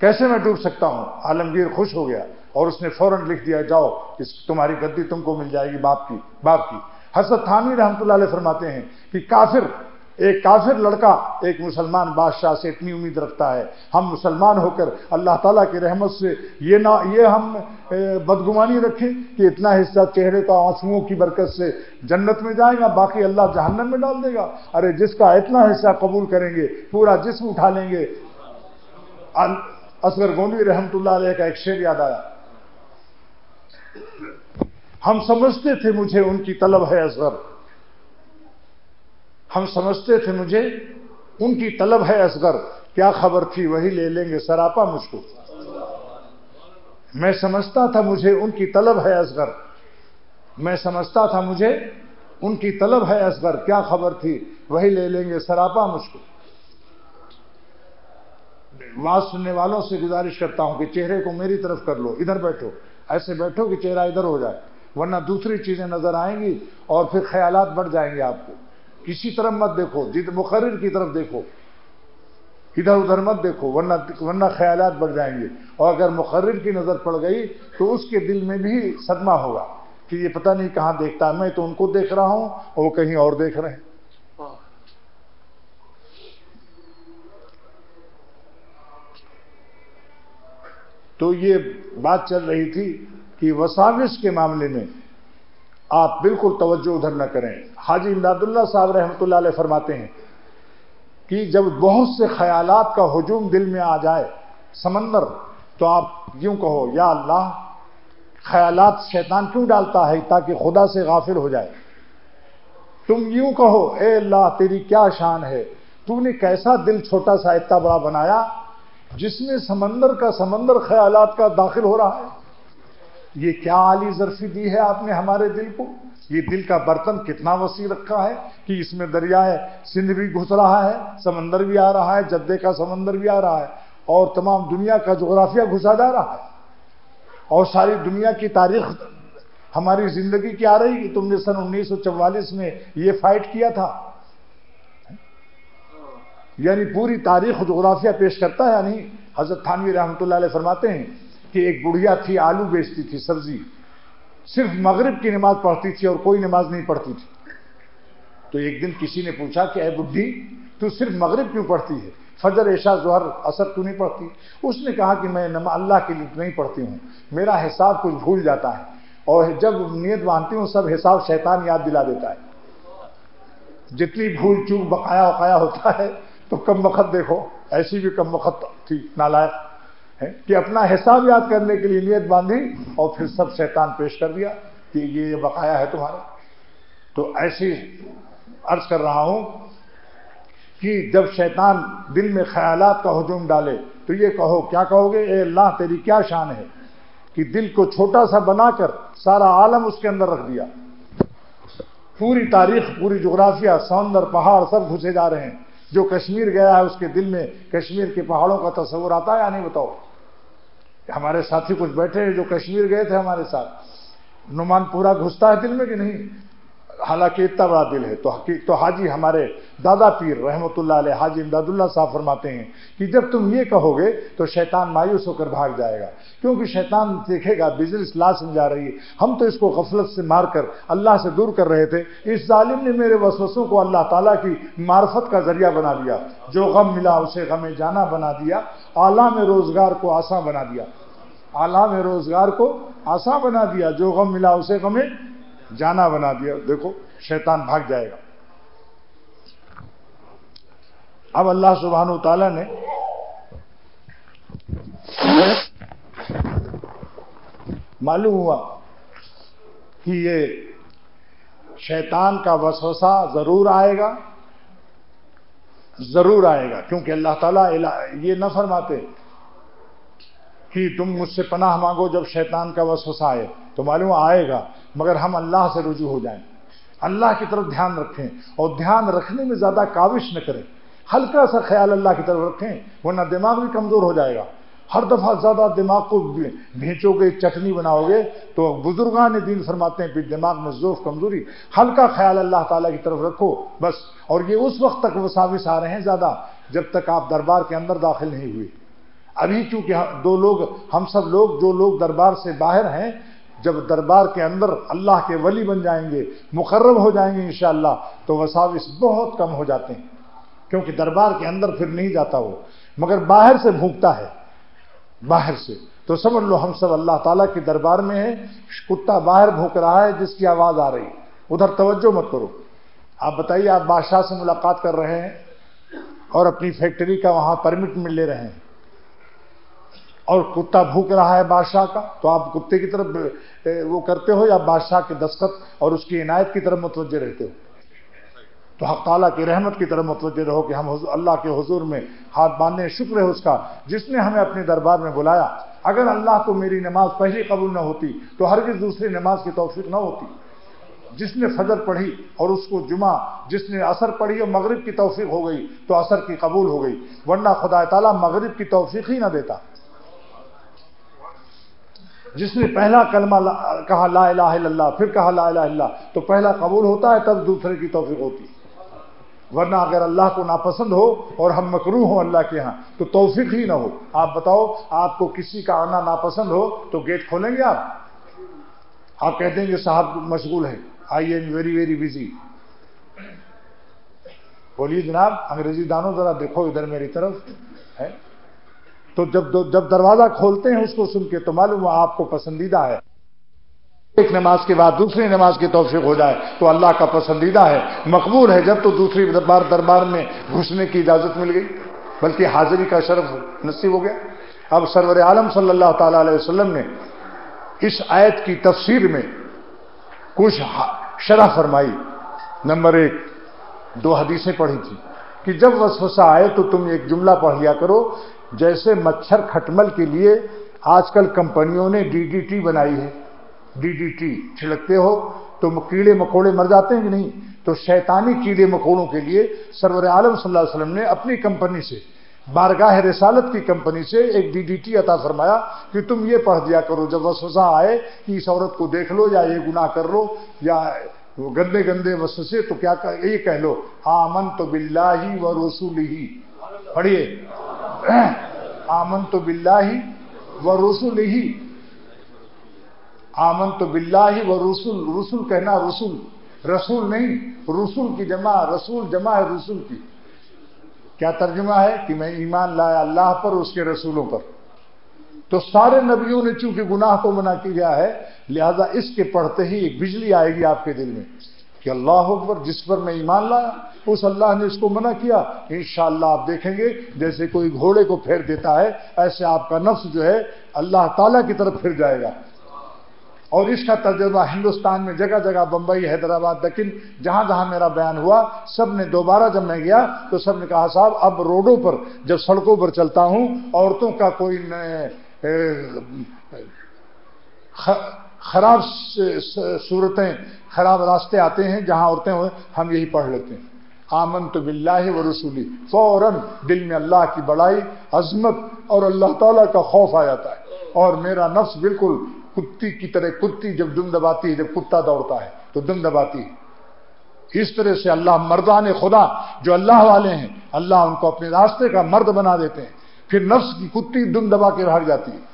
कैसे मैं डूब सकता हूँ? आलमगीर खुश हो गया और उसने फ़ौरन लिख दिया, जाओ, इस तुम्हारी गद्दी तुमको मिल जाएगी बाप की बाप की। हसरत थानवी रहमत फरमाते हैं कि काफिर एक काफिर लड़का, एक मुसलमान बादशाह से इतनी उम्मीद रखता है। हम मुसलमान होकर अल्लाह ताला की रहमत से ये ना, ये हम बदगुमानी रखें कि इतना हिस्सा चेहरे का आंसुओं की बरकत से जन्नत में जाएगा बाकी अल्लाह जहन्नम में डाल देगा। अरे, जिसका इतना हिस्सा कबूल करेंगे, पूरा जिसम उठा लेंगे। असगर गोंडी रहमत का एक शेर याद आया। हम समझते थे मुझे उनकी तलब है असगर। हम समझते थे मुझे, उनकी तलब है असगर, क्या खबर थी, वही ले लेंगे, सरापा मुझको। मैं समझता था मुझे, उनकी तलब है असगर। मैं समझता था मुझे, उनकी तलब है असगर, क्या खबर थी, वही ले लेंगे, सरापा मुझको। बात सुनने वालों से गुजारिश करता हूँ कि चेहरे को मेरी तरफ़ कर लो, इधर बैठो। ऐसे बैठो कि चेहरा इधर हो जाए, वरना दूसरी चीज़ें नज़र आएँगी और फिर ख्यालात बढ़ जाएँगे आपको। किसी तरफ़ मत देखो जिद मुखर्र की तरफ़ देखो। इधर उधर मत देखो, वरना वरना ख्यालात बढ़ जाएँगे। और अगर मुखर्र की नज़र पड़ गई तो उसके दिल में भी सदमा होगा कि ये पता नहीं कहाँ देखता मैं तो उनको देख रहा हूँ और वो कहीं और देख रहे हैं। तो ये बात चल रही थी कि वसाविश के मामले में आप बिल्कुल तवज्जो उधर न करें। हाजी इमदादुल्ला साहब रहमत फरमाते हैं कि जब बहुत से ख्यालात का हजूम दिल में आ जाए, समंदर तो आप यूँ कहो, या अल्लाह, ख्यालात शैतान क्यों डालता है ताकि खुदा से गाफिल हो जाए? तुम यूँ कहो, ए अल्लाह, तेरी क्या शान है? तूने कैसा दिल छोटा सा इतना बड़ा बनाया जिसमें समंदर का समंदर ख्यालात का दाखिल हो रहा है? ये क्या आली जरफी दी है आपने हमारे दिल को? ये दिल का बर्तन कितना वसी रखा है कि इसमें दरिया है सिंध भी घुस रहा है, समंदर भी आ रहा है, जद्दे का समंदर भी आ रहा है, और तमाम दुनिया का जोग्राफिया घुसा जा रहा है। और सारी दुनिया की तारीख हमारी ज़िंदगी की आ रही कि तुमने सन 1944 में ये फाइट किया था। यानी पूरी तारीख जोग्राफिया पेश करता है, यानी हज़रत थानवी रहमत फरमाते हैं कि एक बुढ़िया थी, आलू बेचती थी, सब्ज़ी। सिर्फ़ मगरिब की नमाज़ पढ़ती थी और कोई नमाज़ नहीं पढ़ती थी। तो एक दिन किसी ने पूछा कि अः बुढ़ी, तू सिर्फ़ मगरिब क्यों पढ़ती है? फजर, ऐशा, जोहर, असर क्यों नहीं पढ़ती? उसने कहा कि, मैं नमा, अल्लाह के लिए नहीं पढ़ती हूँ। मेरा हिसाब कुछ भूल जाता है और जब नीयत बांधती हूँ, सब हिसाब शैतान याद दिला देता है। जितनी भूल, चूक, बकाया, वकाया होता है तो कम वक्त देखो। ऐसी भी कम वक्त थी, नालायक। है कि अपना हिसाब याद करने के लिए नियत बांधी और फिर सब शैतान पेश कर दिया कि ये ये बकाया है तुम्हारा। तो ऐसी अर्ज़ कर रहा हूँ कि जब शैतान दिल में ख्यालात का हजूम डाले तो ये कहो, क्या कहोगे? ए अल्लाह, तेरी क्या शान है कि दिल को छोटा सा बनाकर सारा आलम उसके अंदर रख दिया? पूरी तारीख, पूरी जोग्राफिया सौंदर पहाड़ सब घुसे जा रहे हैं। जो कश्मीर गया है, उसके दिल में कश्मीर के पहाड़ों का तस्वर आता है, या नहीं बताओ? हमारे साथी कुछ बैठे हैं जो कश्मीर गए थे हमारे साथ। नुमान पूरा घुसता है दिल में कि नहीं? हालाँकि इतना बड़ा दिल है। तो तो हाजी हमारे दादा पीर रहमतुल्लाह हाजी इमदादुल्ला साहब फरमाते हैं कि जब तुम ये कहोगे तो शैतान मायूस होकर भाग जाएगा। क्योंकि शैतान देखेगा बिज़नेस लाश में जा रही है। हम तो इसको गफलत से मारकर अल्लाह से दूर कर रहे थे। इस जालिम ने मेरे वसवसों को अल्लाह ताला की मार्फत का ज़रिया बना दिया जो गम मिला उसे गमे जाना बना दिया। आला में रोज़गार को आसान बना दिया। आला में रोज़गार को आसान बना दिया। जो गम मिला उसे गमे जाना बना दिया। देखो, शैतान भाग जाएगा। अब अल्लाह सुबहान तला ने मालूम हुआ कि ये शैतान का वसवसा ज़रूर आएगा ज़रूर आएगा, क्योंकि अल्लाह ताला ये न फरमाते कि तुम मुझसे पनाह मांगो जब शैतान का वसवसा आए। तो मालूम आएगा, मगर हम अल्लाह से रुजू हो जाएँ। अल्लाह की तरफ़ ध्यान रखें और ध्यान रखने में ज़्यादा काविश न करें। हल्का सा ख्याल अल्लाह की तरफ़ रखें, वरना दिमाग भी कमज़ोर हो जाएगा। हर दफ़ा ज़्यादा दिमाग को भेचोगे, चटनी बनाओगे तो बुजुर्गान दिन फरमाते हैं, फिर दिमाग में जोफ कमज़ोरी। हल्का ख्याल अल्लाह ताला की तरफ़ रखो, बस। और ये उस वक्त तक वसाविस आ रहे हैं ज़्यादा, जब तक आप दरबार के अंदर दाखिल नहीं हुए। अभी चूँकि दो लोग, हम सब लोग, जो लोग दरबार से बाहर हैं जब दरबार के अंदर अल्लाह के वली बन जाएँगे मुकर्रम हो जाएँगे इंशाला तो वसाविस बहुत कम हो जाते हैं। क्योंकि दरबार के अंदर फिर नहीं जाता वो। मगर बाहर से भूखता है। बाहर से। तो समझ लो हम सब अल्लाह ताला के दरबार में है, कुत्ता बाहर भूख रहा है, जिसकी आवाज़ आ रही। उधर तवज्जो मत करो। आप बताइए, आप बादशाह से मुलाकात कर रहे हैं और अपनी फैक्ट्री का वहाँ परमिट मिल ले रहे हैं। और कुत्ता भूख रहा है बादशाह का तो आप कुत्ते की तरफ़ वो करते हो या बादशाह के दस्तखत और उसकी इनायत की तरफ़ मुतवजे रहते हो? तो हक ताला की रहमत की तरफ़ मुतवजे रहो कि हम अल्लाह के हजूर में हाथ बांधे शुक्र है उसका, जिसने हमें अपने दरबार में बुलाया। अगर अल्लाह को मेरी नमाज़ पहले कबूल न होती तो हर दूसरी नमाज़ की तोफीक न होती। जिसने फजर पढ़ी और उसको जुमा जिसने असर पढ़ी और मगरिब की तोफीक हो गई तो असर की कबूल हो गई। वरना खुदा तला मगरिब की तोफीक ही ना देता। जिसने पहला कलमा कहा ला इलाहा फिर कहा ला इलाहा तो पहला कबूल होता है, तब दूसरे की तोफीक होती वरना अगर अल्लाह को नापसंद हो और हम मकरू हो अल्लाह के यहाँ तो तोफीक ही ना हो। आप बताओ, आपको किसी का आना नापसंद हो तो गेट खोलेंगे आप? आप कहते हैं कि साहब मशगूल है, I am very very busy. बोलिए जनाब, अंग्रेज़ी दानों, जरा देखो इधर मेरी तरफ़, है? तो जब जब दरवाज़ा खोलते हैं उसको सुन के तो मालूम आपको पसंदीदा है। एक नमाज़ के बाद दूसरी नमाज़ की तोफीक हो जाए तो अल्लाह का पसंदीदा है। मकबूल है जब तो दूसरी बार दरबार में घुसने की इजाज़त मिल गई। बल्कि हाजिरी का शर्फ नसीब हो गया। अब सरवर आलम सल्लल्लाहु अलैहि वसल्लम ने इस आयत की तफसीर में कुछ शरह फरमाई। नंबर एक, दो हदीसें पढ़ी थी कि जब वसवसा आए तो तुम एक जुमला पढ़ लिया करो जैसे मच्छर खटमल के लिए आजकल कंपनियों ने डीडीटी बनाई है। डीडीटी छिड़कते हो तो कीड़े मकोड़े मर जाते हैं कि नहीं? तो शैतानी कीड़े मकोड़ों के लिए सरवर आलम सल्लल्लाहु अलैहि वसल्लम ने अपनी कंपनी से बारगाह रिसालत की कंपनी से एक डीडीटी अता फरमाया कि तुम ये पढ़ दिया करो जब वसवसा आए कि इस औरत को देख लो या ये गुनाह कर लो या वो गंदे गंदे वसवसे तो क्या कर, ये कह लो आमन तो बिल्ला ही व रसूल ही पढ़िए। आमन तो बिल्ला ही व रसुल ही आमन तो बिल्ला ही व रसुल। रसुल कहना रसुल। रसूल नहीं, रसूल की जमा, रसूल जमा है रसूल की। क्या तर्जुमा है कि मैं ईमान लाया अल्लाह पर उसके रसूलों पर? तो सारे नबियों ने चूँकि गुनाह को मना किया है, लिहाजा इसके पढ़ते ही एक बिजली आएगी आपके दिल में। कि अल्लाह अकबर, जिस पर मैं ईमान लाया, उस अल्लाह ने इसको मना किया। इन आप देखेंगे, जैसे कोई घोड़े को फेर देता है, ऐसे आपका नफ्स जो है, अल्लाह ताला की तरफ़ फिर जाएगा। और इसका तर्जमा हिंदुस्तान में जगह जगह बंबई, हैदराबाद, दक्षिण जहाँ जहाँ मेरा बयान हुआ सबने दोबारा जब मैं गया तो सबने कहा, साहब, अब रोडों पर, जब सड़कों पर चलता हूँ, औरतों का कोई खराब सूरतें, खराब रास्ते आते हैं, जहाँ औरतें हो, हम यही पढ़ लेते हैं। आमन तो बिल्ला व रसूली। फ़ौरन दिल में अल्लाह की बड़ाई, अजमत और अल्लाह ताला का खौफ आ जाता है। और मेरा नफ्स बिल्कुल कुत्ती की तरह, कुत्ती जब दुम दबाती है, जब कुत्ता दौड़ता है तो दुम दबाती है। इस तरह से अल्लाह मर्दान खुदा, जो अल्लाह वाले हैं, अल्लाह उनको अपने रास्ते का मर्द बना देते हैं। फिर नफ्स की कुत्ती दुम दबा के भाग जाती है।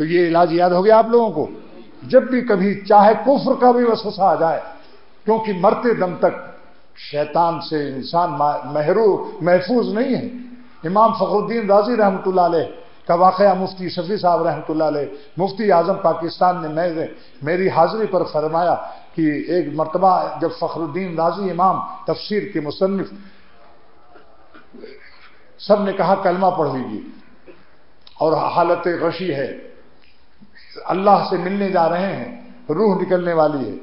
तो ये इलाज याद हो गया आप लोगों को? जब भी कभी चाहे कुफ्र का भी वसवसा आ जाए, क्योंकि मरते दम तक शैतान से इंसान महरू, महफूज नहीं है। इमाम फखरुद्दीन राज़ी रहमत का वाक़ मुफ्ती शफी साहब रहमत मुफ्ती आज़म पाकिस्तान ने मैं मेरी हाजिरी पर फरमाया कि एक मरतबा, जब फ़खरुद्दीन राज़ी इमाम तफसीर के मुसनफ़ सबने कहा, कलमा पढ़ लीजिए। और हालत गशी है। अल्लाह से मिलने जा रहे हैं, रूह निकलने वाली है।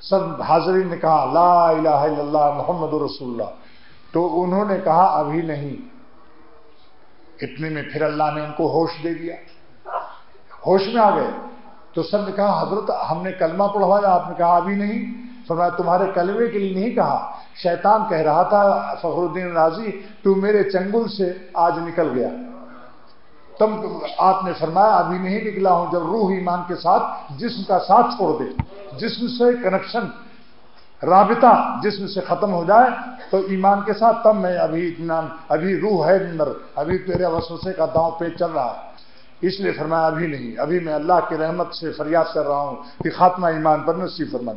सब हाजरीन ने कहा, ला मोहम्मद रसूलुल्लाह। तो उन्होंने कहा, अभी नहीं। इतने में फिर अल्लाह ने उनको होश दे दिया। होश में आ गए। तो सबने कहा, हज़रत, हमने कलमा पढ़वाया, आपने कहा, अभी नहीं। फरमाया, तुम्हारे कलमे के लिए नहीं कहा। शैतान कह रहा था, फखरुद्दीन राज़ी, तू मेरे चंगुल से आज निकल गया। तब आपने फरमाया, अभी नहीं निकला हूँ, जब रूह ईमान के साथ जिस्म का साथ छोड़ दे, जिस्म से कनेक्शन राबिता जिस्म से खत्म हो जाए तो ईमान के साथ तब मैं अभी इतना, अभी रूह है अंदर, अभी तेरे वसवसे का दांव पे चल रहा है। इसलिए फरमाया, अभी नहीं, अभी मैं अल्लाह की रहमत से फरियाद कर रहा हूँ कि खात्मा ईमान पर नसीब फरमा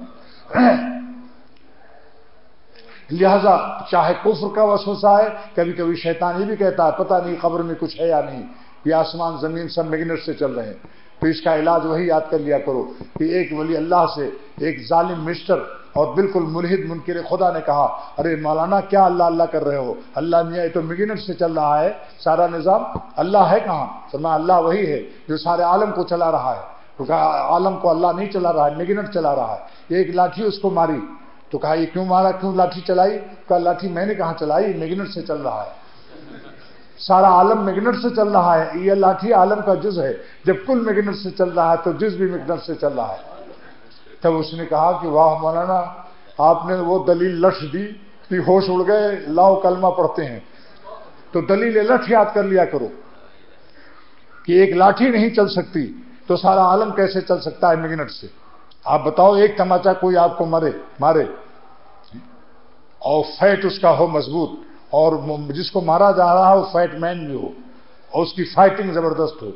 लिहाजा चाहे कुफर का वसवसा है कभी कभी शैतान ये भी कहता है, पता नहीं खबर में कुछ है या नहीं। ये आसमान, ज़मीन सब मैग्नेट से चल रहे हैं। तो इसका इलाज वही याद कर लिया करो कि एक वली अल्लाह से एक जालिम मिस्टर और बिल्कुल मुलहिद मुनकर खुदा ने कहा, अरे मौलाना, क्या अल्लाह अल्लाह कर रहे हो? अल्लाह मियाँ तो मिगिनट से चल रहा है, सारा निज़ाम अल्लाह है कहाँ? फरमा अल्लाह वही है जो सारे आलम को चला रहा है। तो कहा, आलम को अल्लाह नहीं चला रहा है मिगिनट चला रहा है। एक लाठी उसको मारी। तो कहा, ये क्यों मारा? क्यों लाठी चलाई? कहा, लाठी मैंने कहाँ चलाई? मिगिनट से चल रहा है। सारा आलम मैग्नेट से चल रहा है, ये लाठी आलम का जुज है। जब कुल मैग्नेट से चल रहा है तो जुज भी मैग्नेट से चल रहा है। तब उसने कहा कि वाह मौलाना, आपने वो दलील लठ दी, कि होश उड़ गए, लाओ कलमा पढ़ते हैं। तो दलील लठ याद कर लिया करो, कि एक लाठी नहीं चल सकती तो सारा आलम कैसे चल सकता है मैग्नेट से? आप बताओ, एक तमाचा कोई आपको मरे, मारे। और फैट उसका हो मज़बूत। और जिसको मारा जा रहा है, वो फैट मैन भी हो, और उसकी फाइटिंग ज़बरदस्त हो।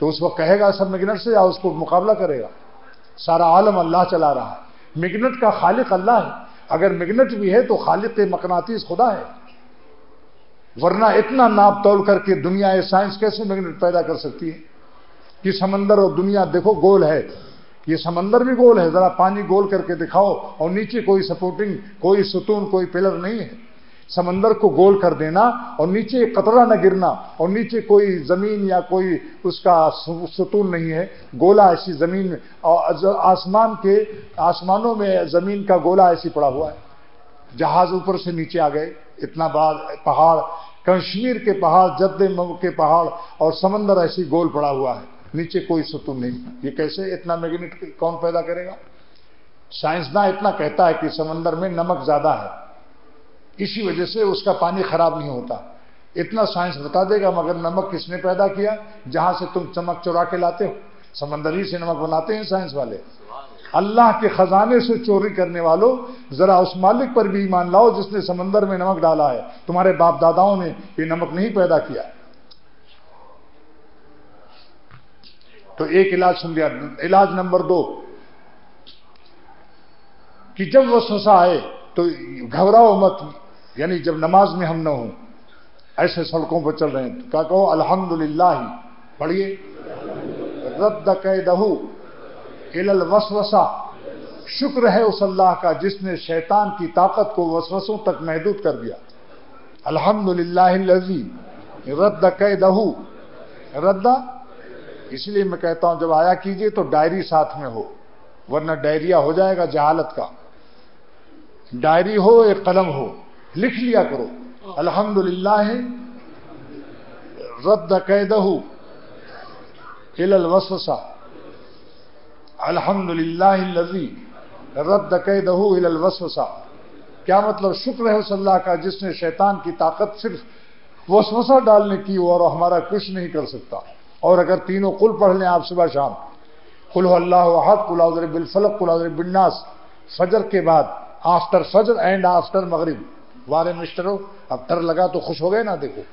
तो उस वक्त कहेगा सब मिगनट से या उसको मुकाबला करेगा। सारा आलम अल्लाह चला रहा है। मिगनट का खालिक अल्लाह है। अगर मिगनट भी है तो खालिक मकनातीस खुदा है। वरना इतना नाप तोल करके दुनिया ये साइंस कैसे मिगनट पैदा कर सकती है? कि समंदर और दुनिया, देखो, गोल है। ये समंदर भी गोल है। जरा पानी गोल करके दिखाओ, और नीचे कोई सपोर्टिंग कोई सुतून कोई पिलर नहीं है। समंदर को गोल कर देना और नीचे कतरा न गिरना और नीचे कोई ज़मीन या कोई उसका सुतून नहीं है। गोला ऐसी ज़मीन आसमान के, आसमानों में ज़मीन का गोला ऐसी पड़ा हुआ है। जहाज़ ऊपर से नीचे आ गए। इतना बड़ा पहाड़, कश्मीर के पहाड़, जद्दे के पहाड़ और समंदर ऐसी गोल पड़ा हुआ है। नीचे कोई सुतून नहीं। ये कैसे इतना मैग्नेट कौन पैदा करेगा? साइंसदान इतना कहता है कि समंदर में नमक ज़्यादा है। इसी वजह से उसका पानी खराब नहीं होता। इतना साइंस बता देगा, मगर नमक किसने पैदा किया? जहाँ से तुम चमक चुरा के लाते हो। समंदरी से नमक बनाते हैं साइंस वाले। अल्लाह के खजाने से चोरी करने वालों, जरा उस मालिक पर भी ईमान लाओ जिसने समंदर में नमक डाला है। तुम्हारे बाप दादाओं ने ये नमक नहीं पैदा किया। तो एक इलाज सुन लिया। इलाज नंबर दो। कि जब वसवसा आए तो घबराओ मत। यानी जब नमाज़ में हम न हो, ऐसे सड़कों पर चल रहे हैं तो क्या कहो? अल्हम्दुलिल्लाह, पढ़िए। रद्द कैदहू इलल वसवसा। शुक्र है उस अल्लाह का जिसने शैतान की ताकत को वसवसों तक महदूद कर दिया। अल्हम्दुलिल्लाह रद्द कैदहू। रद्दा? इसलिए मैं कहता हूँ, जब आया कीजिए तो डायरी साथ में हो, वरना डायरिया हो जाएगा जहालत का। डायरी हो, एक कलम हो। लिख लिया करो। अल्हम्दुलिल्लाह रद्द कैदहू इलल वसवसा अल्हम्दुलिल्लाह रद्द कैदहू इलल वसवसा क्या मतलब? शुक्र है उस अल्लाह का जिसने शैतान की ताकत सिर्फ़ वसवसा डालने की और हमारा कुछ नहीं कर सकता। और अगर तीनों कुल पढ़ लें आप सुबह शाम। कुल अल्लाह कुलाउदर बिलफलक कुलाउदर बिन्नास फजर के बाद आफ्टर फजर एंड आफ्टर मगरिब वाले मिस्टरों, अब टर लगा तो खुश हो गए ना देखो।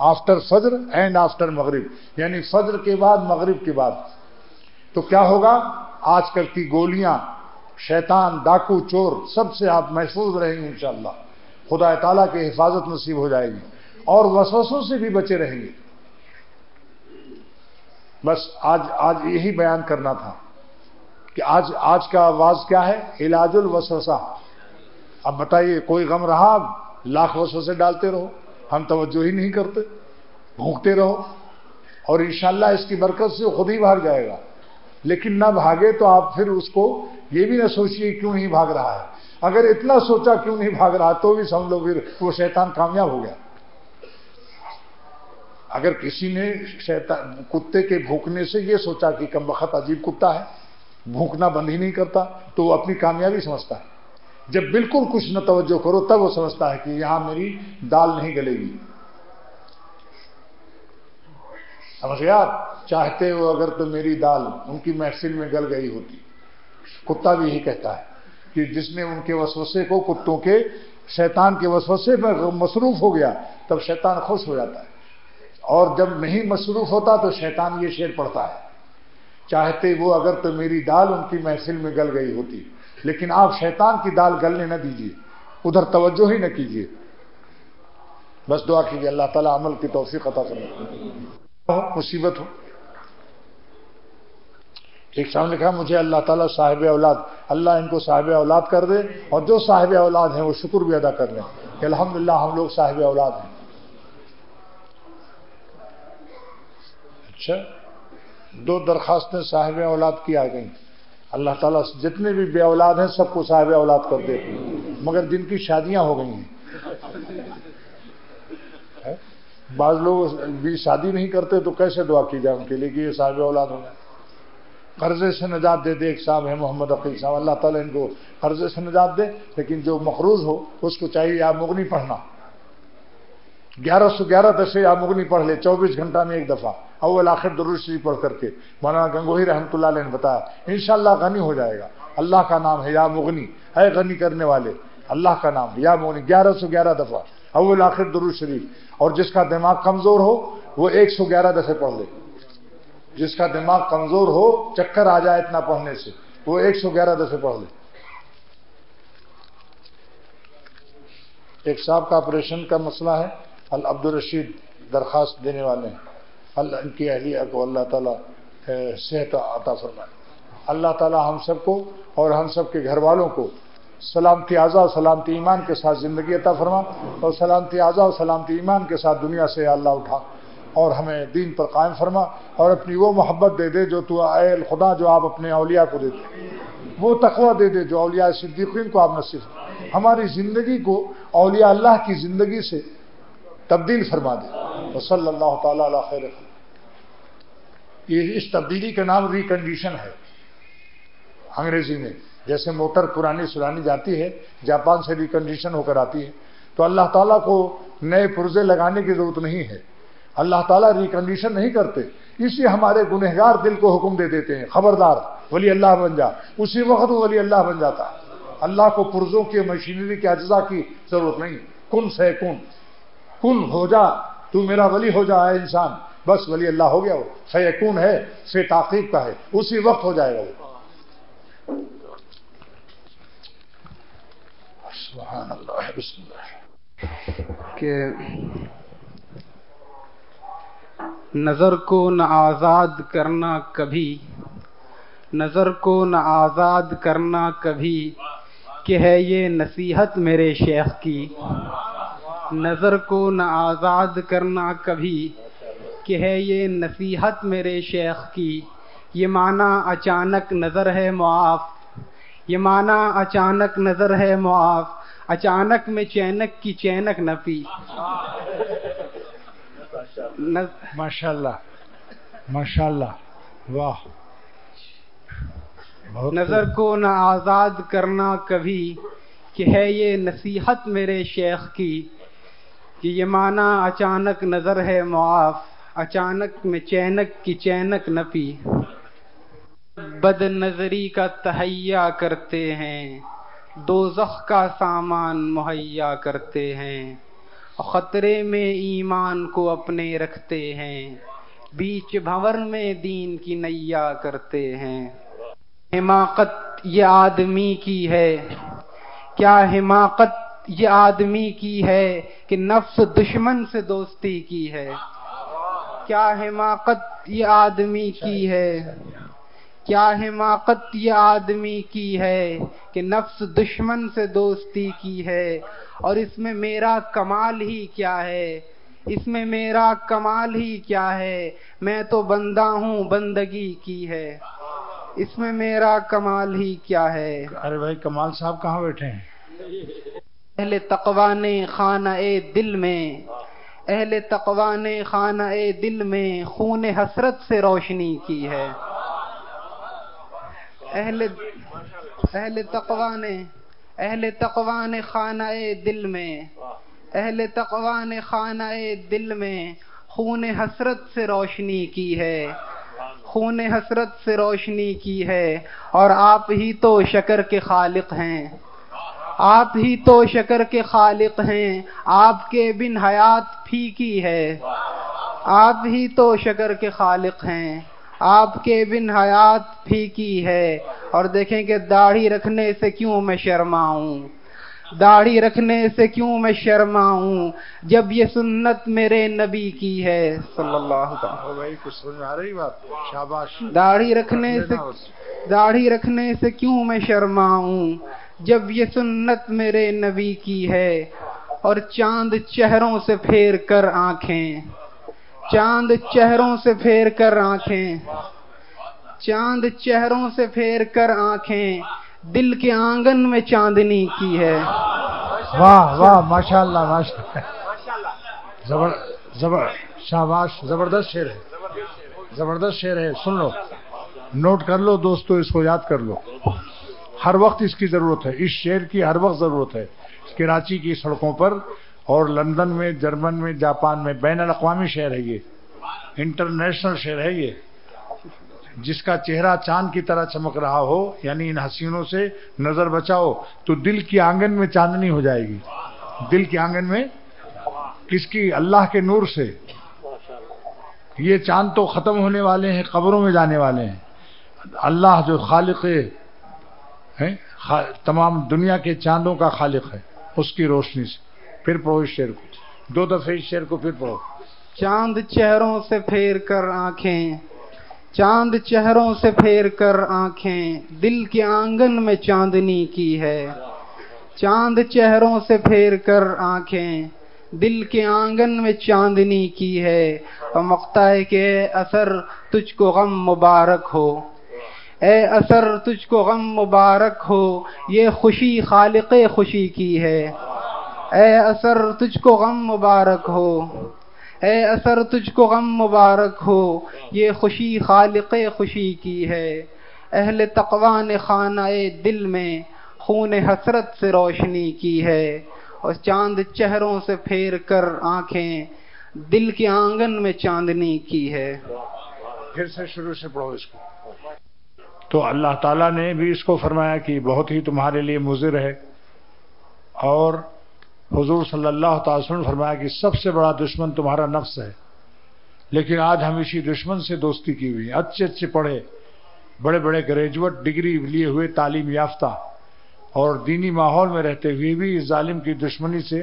आफ्टर फजर एंड आफ्टर मगरिब यानी फजर के बाद मगरिब के बाद। तो क्या होगा? आजकल की गोलियाँ, शैतान, डाकू, चोर, सबसे आप महफूज रहेंगे इंशाला खुदा तला की हिफाजत नसीब हो जाएगी और वसवसों से भी बचे रहेंगे। बस आज आज यही बयान करना था कि आज आज का आवाज़ क्या है? इलाजुल वसवसा। अब बताइए, कोई गम रहा? लाख वसवसे डालते रहो। हम तवज्जो ही नहीं करते। भूखते रहो। और इंशाल्लाह इसकी बरकत से खुद ही भाग जाएगा। लेकिन ना भागे तो आप फिर उसको ये भी ना सोचिए क्यों नहीं भाग रहा है। अगर इतना सोचा क्यों नहीं भाग रहा तो भी समझ लो फिर वो शैतान कामयाब हो गया। अगर किसी ने शैतान, कुत्ते के भूखने से ये सोचा कि कम वक्त अजीब कुत्ता है, भूखना बंद ही नहीं करता तो वो अपनी कामयाबी समझता है। जब बिल्कुल कुछ न तवज्जो करो, तब वो समझता है कि यहाँ मेरी दाल नहीं गलेगी। समझ गया चाहते हो अगर तो मेरी दाल उनकी महफिल में गल गई होती। कुत्ता भी यही कहता है कि जिसने उनके वसवसे को, कुत्तों के, शैतान के वसवसे में मसरूफ हो गया, तब शैतान खुश हो जाता है। और जब नहीं मसरूफ होता तो शैतान ये शेर पड़ता है। चाहते वो अगर तो मेरी दाल उनकी महफिल में गल गई होती। लेकिन आप शैतान की दाल गलने न दीजिए। उधर तवज्जो ही न कीजिए। बस दुआ कीजिए, अल्लाह ताला अमल की तोफीक अता कर मुसीबत हो। एक सामने लिखा मुझे अल्लाह ताला साहिब औलाद, अल्लाह इनको साहिब औलाद कर दे, और जो साहिब औलाद हैं, वो शुक्र भी अदा कर लें। कि हम लोग साहिब औलाद हैं। अच्छा दो दरखास्तें साहिब औलाद की आ गई। अल्लाह ताला जितने भी बे औलाद हैं, सबको साहिब औलाद कर दे मगर जिनकी शादियाँ हो गई हैं। बाज लोग भी शादी नहीं करते तो कैसे दुआ की जाए उनके लिए कि ये साहिब औलाद हो कर्जे से नजात दे दे एक साहब है, मोहम्मद अकील साहब। अल्लाह ताला इनको कर्जे से नजात दे, लेकिन जो मकरूज हो, उसको चाहिए या मुगनी पढ़ना। ग्यारह सौ ग्यारह दशे या मुगनी पढ़ ले, चौबीस घंटा में एक दफ़ा। अव्वल आखिर दरुद शरीफ पढ़ करके। मौलाना गंगोही रहमतुल्लाह ने बताया इंशाल्लाह गनी हो जाएगा। अल्लाह का नाम है या मुगनी, है गनी करने वाले। अल्लाह का नाम, या मुगनी, ग्यारह सौ ग्यारह दफ़ा। अव्वल आखिर दरुद शरीफ। और जिसका दिमाग कमज़ोर हो, वो एक सौ ग्यारह दफे पढ़ ले। जिसका दिमाग कमज़ोर हो, चक्कर आ जाए इतना पढ़ने से, वो एक सौ ग्यारह दफे पढ़ ले। एक साहब का ऑपरेशन का मसला है, अल अब्दुल रशीद दरखास्त देने वाले हैं। अल्लाह इनकी अहलिया को अल्लाह ताला सेहत अता फरमाए। अल्लाह ताला हम सबको और हम सब के घर वालों को सलामती आज़ा सलामती ईमान के साथ ज़िंदगी अता फरमा और सलामती आज़ा सलामती ईमान के साथ दुनिया से अल्लाह उठा और हमें दीन पर कायम फरमा और अपनी वो मोहब्बत दे दे जो तू आए खुदा जो आप अपने अलिया को देते वो तकवा दे दे जो अलिया सिद्दीकीन को आप नसीब हमारी ज़िंदगी को अलिया अल्लाह की ज़िंदगी से तब्दील फरमा दे। वसल्ला खैर ये इस तब्दीली का नाम रिकंडीशन है। अंग्रेज़ी में, जैसे मोटर पुरानी सुरानी जाती है, जापान से रिकंडीशन होकर आती है। तो अल्लाह ताला को नए पुर्जे लगाने की ज़रूरत नहीं है। अल्लाह ताला रिकंडीशन नहीं करते इसलिए हमारे गुनहगार दिल को हुक्म दे देते हैं। खबरदार, वली अल्लाह बन जा। उसी वक्त वली अल्लाह बन जाता। अल्लाह को पुर्जों की मशीनरी के अज्जा की ज़रूरत नहीं। कुन से कुन? कुन हो जा। तू मेरा वली हो जाए इंसान। बस वली अल्लाह हो गया वो। सैकून है से ताकीब का है। उसी वक्त हो जाएगा वो। कि नज़र को न आज़ाद करना कभी, नज़र को न आज़ाद करना कभी, कि है ये नसीहत मेरे शेख की। नज़र को न आज़ाद करना कभी कि है ये नसीहत मेरे शेख की। ये माना अचानक नज़र है मुआफ। ये माना अचानक नज़र है मुआफ। अचानक में चैनक की चैनक नफी। न... माशाल्लाह। माशाल्लाह। वाह। नज़र को न आज़ाद करना कभी कि है ये नसीहत मेरे शेख की। कि ये माना अचानक नज़र है मुआफ, अचानक में चैनक की चैनक नफी। बद नजरी का तहैया करते हैं दो का सामान मुहैया करते हैं खतरे में ईमान को अपने रखते हैं, बीच भंवर में दीन की नैया करते हैं। हिमाकत ये आदमी की है, क्या हिमाकत ये आदमी की है कि नफ्स दुश्मन से दोस्ती की है। क्या हिमाकत ये आदमी की है? क्या हिमाकत ये आदमी की है कि नफ्स दुश्मन से दोस्ती की है? और इसमें मेरा कमाल ही क्या है? इसमें मेरा कमाल ही क्या है? मैं तो बंदा हूँ, बंदगी की है। इसमें मेरा कमाल ही क्या है? अरे भाई, कमाल साहब कहाँ बैठे हैं? अहले तकवा ने खाना ए दिल में। अहले तकवा ने खाना ए दिल में खून हसरत से रोशनी की है। अहले अहले तकवा ने, अहले तकवा ने खाना ए दिल में। अहले तकवा ने खाना ए दिल में खून हसरत से रोशनी की है। खून हसरत से रोशनी की है। और आप ही तो शकर के खालिक हैं। आप ही तो शकर के खालिक हैं। आपके बिन हयात फीकी है। आप ही तो शकर के खालिक हैं। आपके बिन हयात फीकी है। और देखें कि दाढ़ी रखने से क्यों मैं शर्माऊं? दाढ़ी रखने से क्यों मैं शर्माऊं? जब ये सुन्नत मेरे नबी की है। सल्लल्लाहु अलैहि भाई कुछ समझ आ रही बात? शाबाश। दाढ़ी रखने से दाढ़ी रखने से क्यों मैं शर्माऊं? जब ये सुन्नत मेरे नबी की है और चाँद चेहरों से फेर कर आँखें, चाँद चेहरों से फेर कर आँखें, चाँद चेहरों से फेर कर आँखें दिल के आँगन में चांदनी की है। वाह वाह, माशाल्लाह माशाल्लाह। जबर जबर, शाबाश, ज़बरदस्त शेर है। ज़बरदस्त शेर है, सुन लो। नोट कर लो दोस्तों, इसको याद कर लो। हर वक्त इसकी ज़रूरत है। इस शेर की हर वक्त ज़रूरत है। कराची की सड़कों पर और लंदन में, जर्मन में, जापान में, बैन अवी शहर है ये। इंटरनेशनल शहर है ये। जिसका चेहरा चाँद की तरह चमक रहा हो, यानी इन हसीनों से नज़र बचाओ तो दिल की आँगन में चांदनी हो जाएगी। दिल के आँगन में किसकी? अल्लाह के नूर से। ये चाँद तो खत्म होने वाले हैं, कब्रों में जाने वाले हैं। अल्लाह जो खालिक है? तमाम दुनिया के चांदों का खालिक है, उसकी रोशनी से। फिर पढ़ो इस शेर को। दो दफे इस शेर को फिर पढ़ो। चाँद चेहरों से फेर कर आँखें, चाँद चेहरों से फेर कर आँखें, दिल के आँगन में चांदनी की है। चाँद चेहरों से फेर कर आँखें, दिल के आँगन में चांदनी की है। और मकता है के असर, तुझको गम मुबारक हो। ए असर, तुझको गम मुबारक हो। ये खुशी, खालिक खुशी की है। ए असर, तुझको गम मुबारक हो। ए असर, तुझको गम मुबारक हो। ये खुशी, खालिक खुशी की है। अहल तकवा ने खाना दिल में, खून हसरत से रोशनी की है। और चाँद चेहरों से फेर कर आँखें, दिल के आँगन में चांदनी की है। फिर से शुरू से पढ़ो इसको। तो अल्लाह ताला ने भी इसको फरमाया कि बहुत ही तुम्हारे लिए मुजिर है। और हजूर सल्लल्लाहु अलैहि फरमाया कि सबसे बड़ा दुश्मन तुम्हारा नफ्स है। लेकिन आज हम इसी दुश्मन से दोस्ती की हुई अच्छे अच्छे पढ़े बड़े बड़े ग्रेजुएट डिग्री लिए हुए तालीम याफ्ता और दीनी माहौल में रहते हुए भी इस जालिम की दुश्मनी से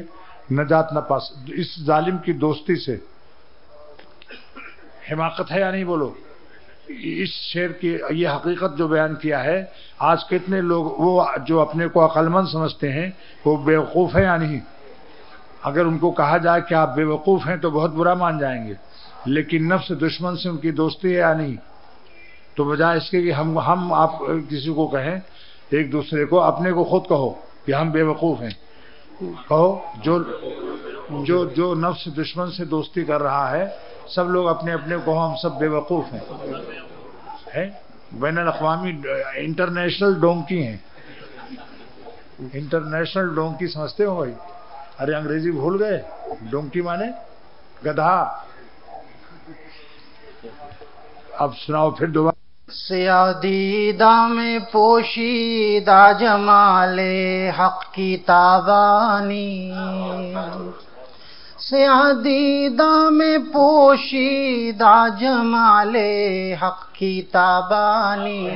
नजात न पा इस जालिम की दोस्ती से। हिमाकत है या नहीं बोलो? इस शेर की ये हकीकत जो बयान किया है, आज कितने लोग वो जो अपने को अकलमंद समझते हैं, वो बेवकूफ़ है या नहीं? अगर उनको कहा जाए कि आप बेवकूफ़ हैं तो बहुत बुरा मान जाएँगे। लेकिन नफ्स दुश्मन से उनकी दोस्ती है या नहीं? तो बजाय इसके कि हम हम आप किसी को कहें, एक दूसरे को, अपने को खुद कहो कि हम बेवकूफ़ हैं। कहो, जो जो जो नफ्स दुश्मन से दोस्ती कर रहा है सब लोग अपने अपने को हम सब बेवकूफ़ हैं। है? बैन अवी इंटरनेशनल डोंकी हैं। इंटरनेशनल डोंकी समझते हो भाई? अरे अंग्रेज़ी भूल गए? डोंकी माने गधा। अब सुनाओ फिर दोबारा। सियादीदा में पोशीदा जमाले हक की ताबानी। सियादीदा में पोशीदा जमाले हक की ताबानी।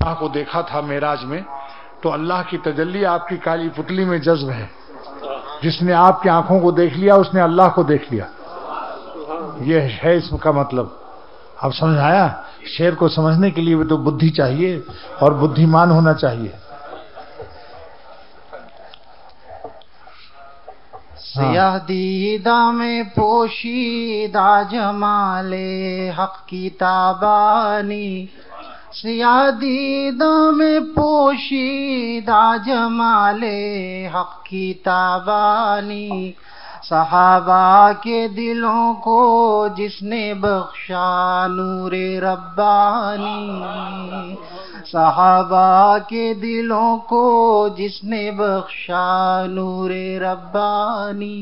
अल्लाह को देखा था मेराज में तो अल्लाह की तजल्ली आपकी काली पुतली में जज्ब है। जिसने आपकी आँखों को देख लिया, उसने अल्लाह को देख लिया। ये है इसका मतलब। अब समझ आया? शेर को समझने के लिए भी तो बुद्धि चाहिए और बुद्धिमान होना चाहिए। सियाह दीदा में पोशीदा जमाले हक की ताबानी। सियाह दीदा में पोशीदा जमाले हक की ताबानी। सहाबा के दिलों को जिसने बख्शा नूर रब्बानी। सहाबा के दिलों को जिसने बख्शा नूर रब्बानी।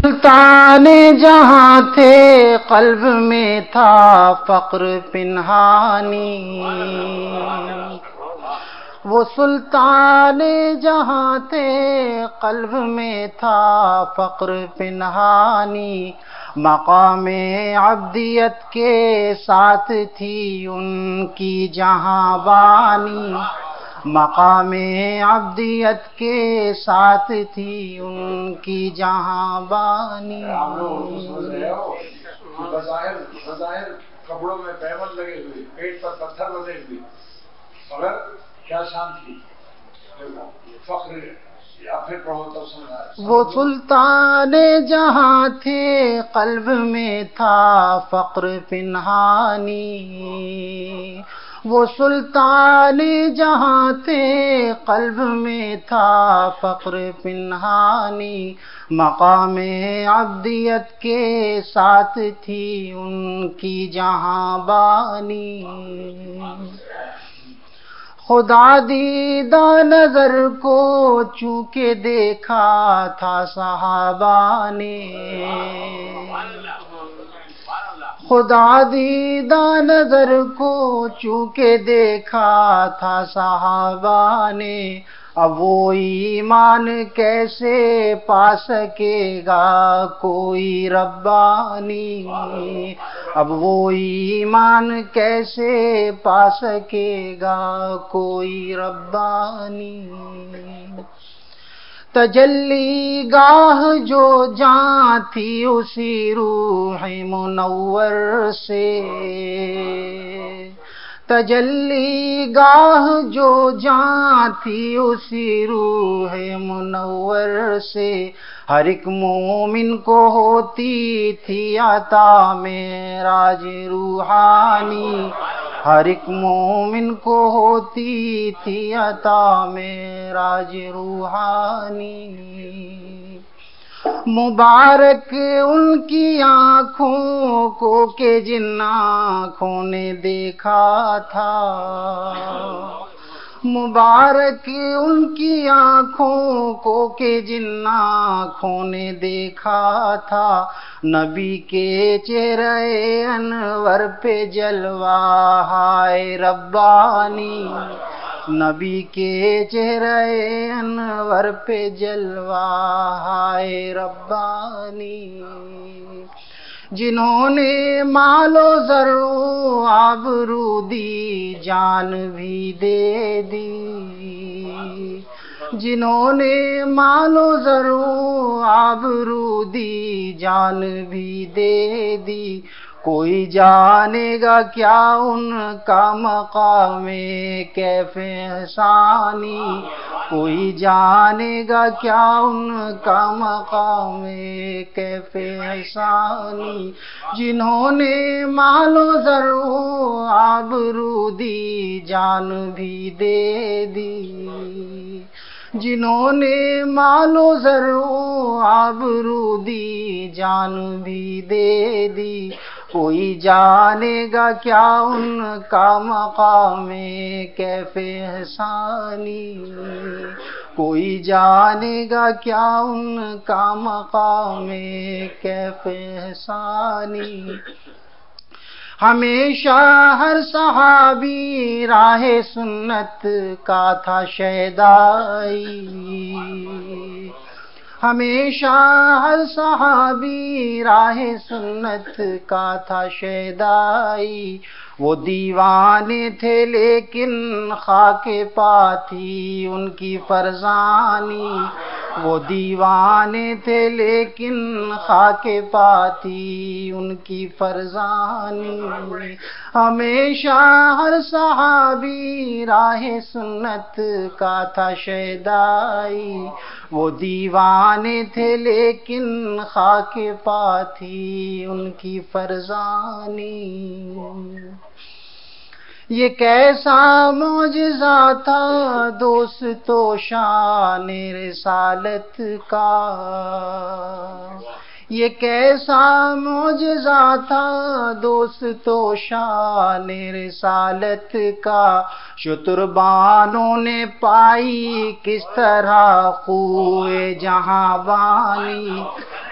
सुल्तान जहाँ थे, कल्ब में था फक्र पिन्हानी। वो सुल्तान जहाँ थे, कल्ब में था फक्र पिन्हानी मकाम अब्दियत के साथ थी उनकी जहाँ बानी मकाम अब्दियत के साथ थी उनकी जहाँ बानी कपड़ों में लगे हुए, पेट पर पत्थर हुए। मगर क्या शांति फख्र वो सुल्तान जहाँ थे, कल्ब में था फक्र पिन्हानी वो सुल्तान जहाँ थे, कल्ब में था फक्र पिन्हानी मकाम अब्दियत के साथ थी उनकी जहाँ बानी। खुदा दीदा नज़र को चूके देखा था सहाबा ने खुदा दीदा नज़र को चूके देखा था साहबा ने। अब वो ईमान कैसे पा सकेगा कोई रब्बानी? अब वो ईमान कैसे पा सकेगा कोई रब्बानी? तजल्ली गाह जो जहाँ थी उसी रूह मुनवर से तजल्ली गाह जो जाती उसी रूह मुनवर से। हर एक मोमिन को होती थी आता में राज रूहानी। हर एक मोमिन को होती थी आता में राज रूहानी। मुबारक उनकी आँखों को के जिन आँखों ने देखा था। मुबारक उनकी आँखों को के जिन आँखों ने देखा था। नबी के चेहरे अनवर पे जलवा हाय रब्बानी। नबी के चेहरे अनवर पे जलवा हाय रब्बानी। जिन्होंने मालो जरो आबरू दी जान भी दे दी। जिन्होंने मालो जरो आबरू दी जान भी दे दी कोई जानेगा क्या उनका मकाम, कैफ़े हसानी कोई जानेगा क्या उनका मकाम, कैफ़े हसानी जिन्होंने मालो जरो आबरू दी, जान भी दे दी। जिन्होंने मालो जरो आबरू दी, जान भी दे दी। कोई जानेगा क्या उनका मकाम, कैफ़े हसानी कोई जानेगा क्या उनका मकाम, कैफ़े हसानी हमेशा हर सहाबी राह सुन्नत का था शैदाई हमेशा हर सहाबी राह सुन्नत का था शैदाई वो दीवाने थे लेकिन खाके पाती उनकी फरजानी। वो दीवाने थे लेकिन खाके पाती उनकी फरजानी। हमेशा हर सहाबी राह सुन्नत का था शैदाई वो दीवाने थे लेकिन खाके पाती उनकी फरजानी। ये कैसा मोजा था तो शान रिसालत का? ये कैसा मोजा था दोस्तों शान रिसालत का। शुतुरबानों ने पाई किस तरह, खूए जहाँ बानी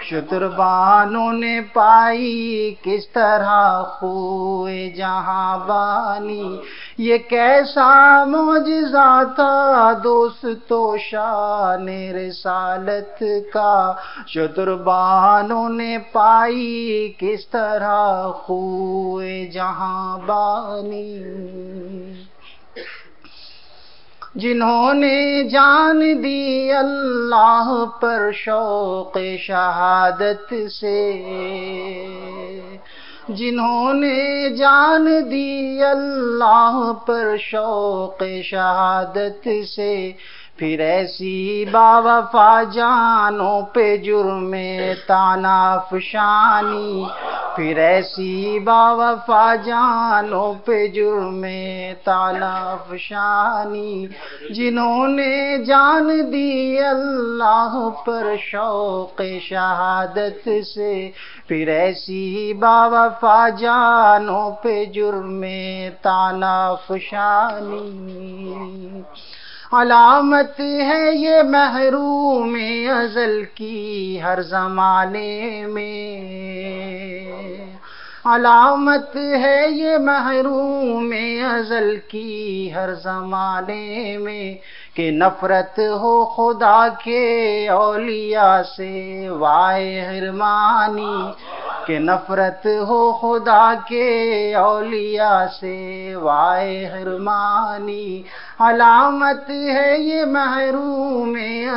शुतुरबानों ने पाई, किस तरह खुए जहाँ बानी ये कैसा मोजा था, दोस्तों शान रिसालत का। शुतुरबानों ने पाई, किस तरह खुए जहाँ बानी जिन्होंने जान दी अल्लाह पर शौक शहादत से। जिन्होंने जान दी अल्लाह पर शौक शहादत से। फिर ऐसी बावफा जानों पे जुर्मे ताना फशानी फिर ऐसी बावफा जानों पे जुर्मे ताना फशानी जिन्होंने जान दी अल्लाह पर शौक शहादत से। फिर ऐसी बावफा जानों पे जुर्मे ताना फशानी अलामत है ये महरूम अजल की हर जमाने में। अलामत है ये महरूम अजल की हर जमाने में। कि नफरत हो खुदा के औलिया से वाय हिरमानी। कि नफरत हो खुदा के औलिया से वाय हिरमानी। अलामत है ये महरूम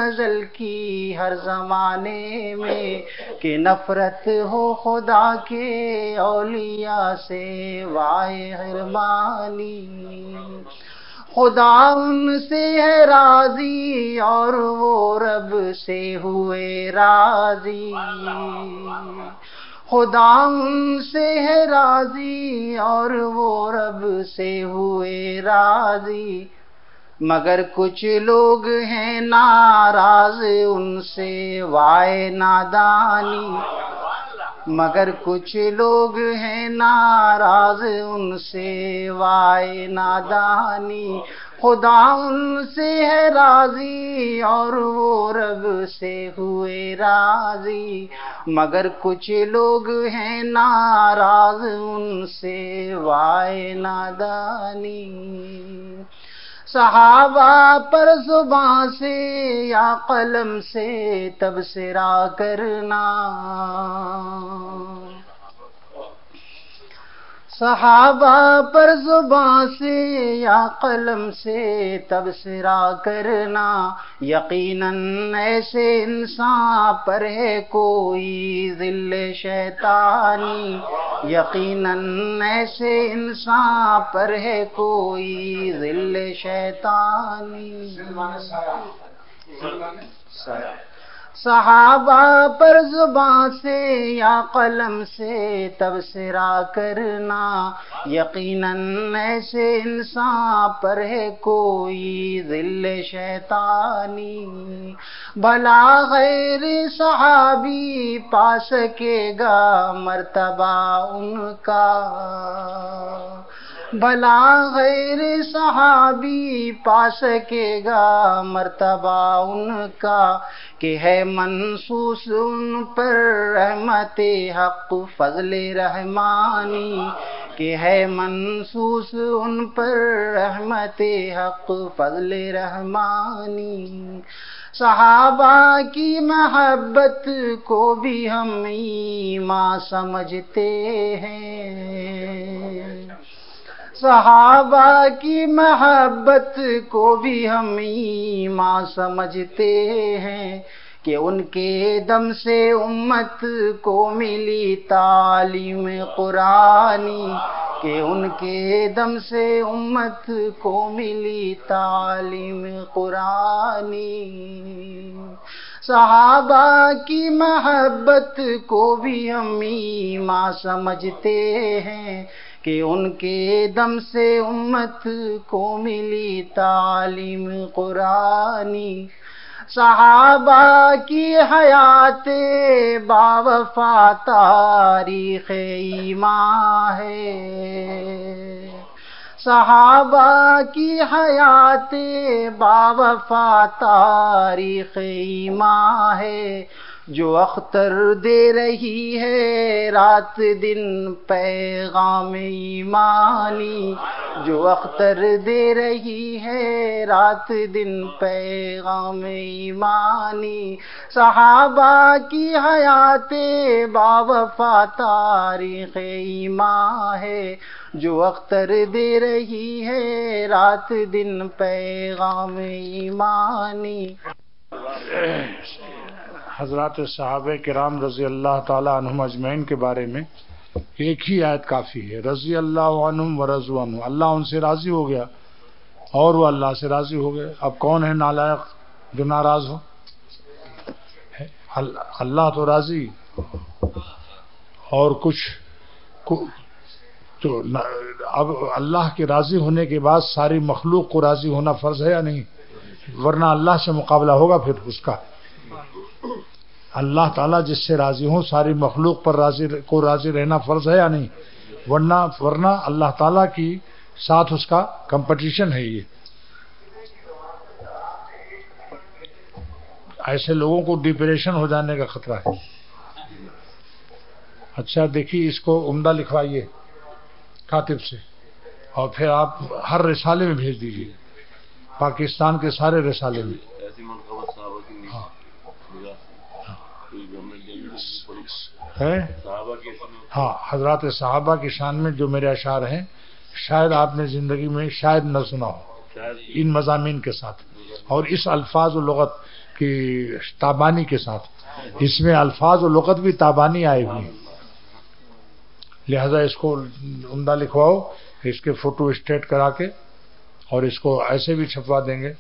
अजल की हर जमाने में। कि नफरत हो खुदा के औलिया से वाय हिरमानी। खुदा उनसे है राज़ी और वो रब से हुए राज़ी। खुदा उनसे है राज़ी और वो रब से हुए राज़ी। मगर कुछ लोग हैं नाराज़, उनसे वाय नादानी। मगर कुछ लोग हैं नाराज़, उनसे वाय नादानी। खुदा उनसे है राज़ी, और वो रब से हुए राज़ी। मगर कुछ लोग हैं नाराज़, उनसे वाय नादानी। सहाबा पर सुबह से या कलम से तबसरा करना। सहाबा पर जुबां से या कलम से तबसरा करना यकीनन ऐसे इंसान पर है कोई जिल शैतानी। यकीनन ऐसे इंसान पर है कोई जिल शैतानी। सहाबा पर जुबां से या कलम से तबसरा करना। यकीनन ऐसे इंसान पर है कोई दिल शैतानी। भला गैर सहाबी पा सकेगा मर्तबा उनका। भला गैर सहाबी पा सकेगा मर्तबा उनका, कि है मनसूस उन पर रहमत हक, फजल रहमानी, कि है मनसूस उन पर रहमत हक, फजल रहमानी। सहाबा की महब्बत को भी हम ईमा समझते हैं। सहाबा की मोहब्बत को भी हम ईमान समझते हैं कि उनके दम से उम्मत को मिली तालीम कुरानी, कि उनके दम से उम्मत को मिली तालीम कुरानी। सहाबा की मोहब्बत को भी हम ईमान समझते हैं कि उनके दम से उम्मत को मिली तालीम कुरानी। सहाबा की हयात बावफा तारीख ईमा है। सहाबा की हयात बावफा तारीख ईमा है। जो अख्तर दे रही है रात दिन पैगाम ईमानी, जो अख्तर दे रही है रात दिन पैगाम ईमानी, सहाबा की हयात बावफा तारीख ईमा है, जो अख्तर दे रही है रात दिन पैगाम ईमानी। हज़रत साहब कराम रज़ी अल्लाह तुम अजमैन के बारे में एक ही आयत काफ़ी है। रज़ी अल्लाह व रजवान। अल्लाह उनसे राज़ी हो गया और वो अल्लाह से राज़ी हो गए। अब कौन है नालायक जो नाराज़ हो? अल्लाह तो राज़ी। और कुछ कु, तो अब अल्लाह के राज़ी होने के बाद सारी मखलूक को राज़ी होना फ़र्ज़ है या नहीं? वरना अल्लाह से मुकाबला होगा फिर उसका। अल्लाह ताला जिससे राज़ी हो, सारी मखलूक पर राज़ी को राज़ी रहना फ़र्ज़ है या नहीं? वरना वरना अल्लाह ताला की साथ उसका कंपटीशन है ये। ऐसे लोगों को डिप्रेशन हो जाने का खतरा है। अच्छा देखिए, इसको उम्दा लिखवाइए कातिब से। और फिर आप हर रिसाले में भेज दीजिए। पाकिस्तान के सारे रिसाले में। है? हाँ हज़रत साहबा की शान में जो मेरे अशार हैं शायद आपने ज़िंदगी में शायद न सुना हो। इन मजामी के साथ। और इस अल्फाज लगत की ताबानी के साथ। इसमें अल्फाज और लगत भी ताबानी आए हुए लिहाजा इसको उमदा लिखवाओ इसके फ़ोटो स्टेट करा के और इसको ऐसे भी छपवा देंगे।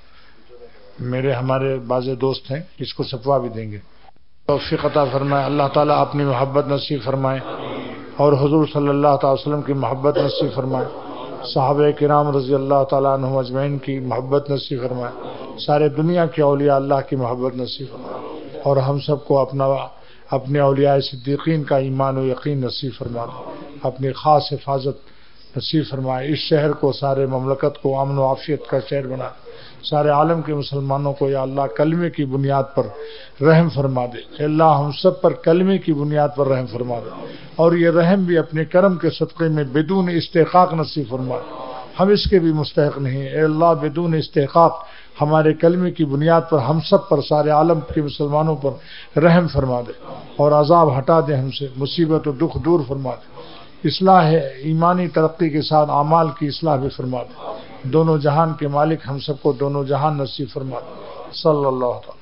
मेरे हमारे बाजे दोस्त हैं इसको छपवा भी देंगे। तोफ़ीक़ता फरमाए। अल्लाह ताला अपनी मोहब्बत नसीब फरमाए और हजूर अलैहि वसल्लम की मोहब्बत नसीब फरमाए। साहब कराम रज़ी अल्लाह तजमैन की मोहब्बत नसीब फरमाए। सारे दुनिया के अलिया अल्लाह की मोहब्बत नसीब फरमाए। और हम सबको अपना अपने अलिया सिद्दीकीन का ईमान व यकीन नसीब फरमा अपनी ख़ास हिफाजत नसीब फरमाए। इस शहर को, सारे ममलकत को अमन आफियत का शहर बनाए सारे आलम के मुसलमानों को या अल्लाह कलमे की बुनियाद पर रहम फरमा दे। अल्लाह, हम सब पर कलमे की बुनियाद पर रहम फरमा दे। और ये रहम भी अपने कर्म के सदक़े में बेदून इस्तेकाक नसीब फरमा दे। हम इसके भी मुस्तक नहीं है। अल्लाह, बेदून इस्तेकाक हमारे कलमे की बुनियाद पर हम सब पर, सारे आलम के मुसलमानों पर रहम फरमा दे। और अजाब हटा दे हमसे, मुसीबत और दुख दूर फरमा दे। इसलाह है, ईमानी तरक्की के साथ अमाल की इसलाह भी फरमा दे। दोनों जहान के मालिक हम सबको दोनों जहान नसीब फरमा सल्लल्लाहु अलैहि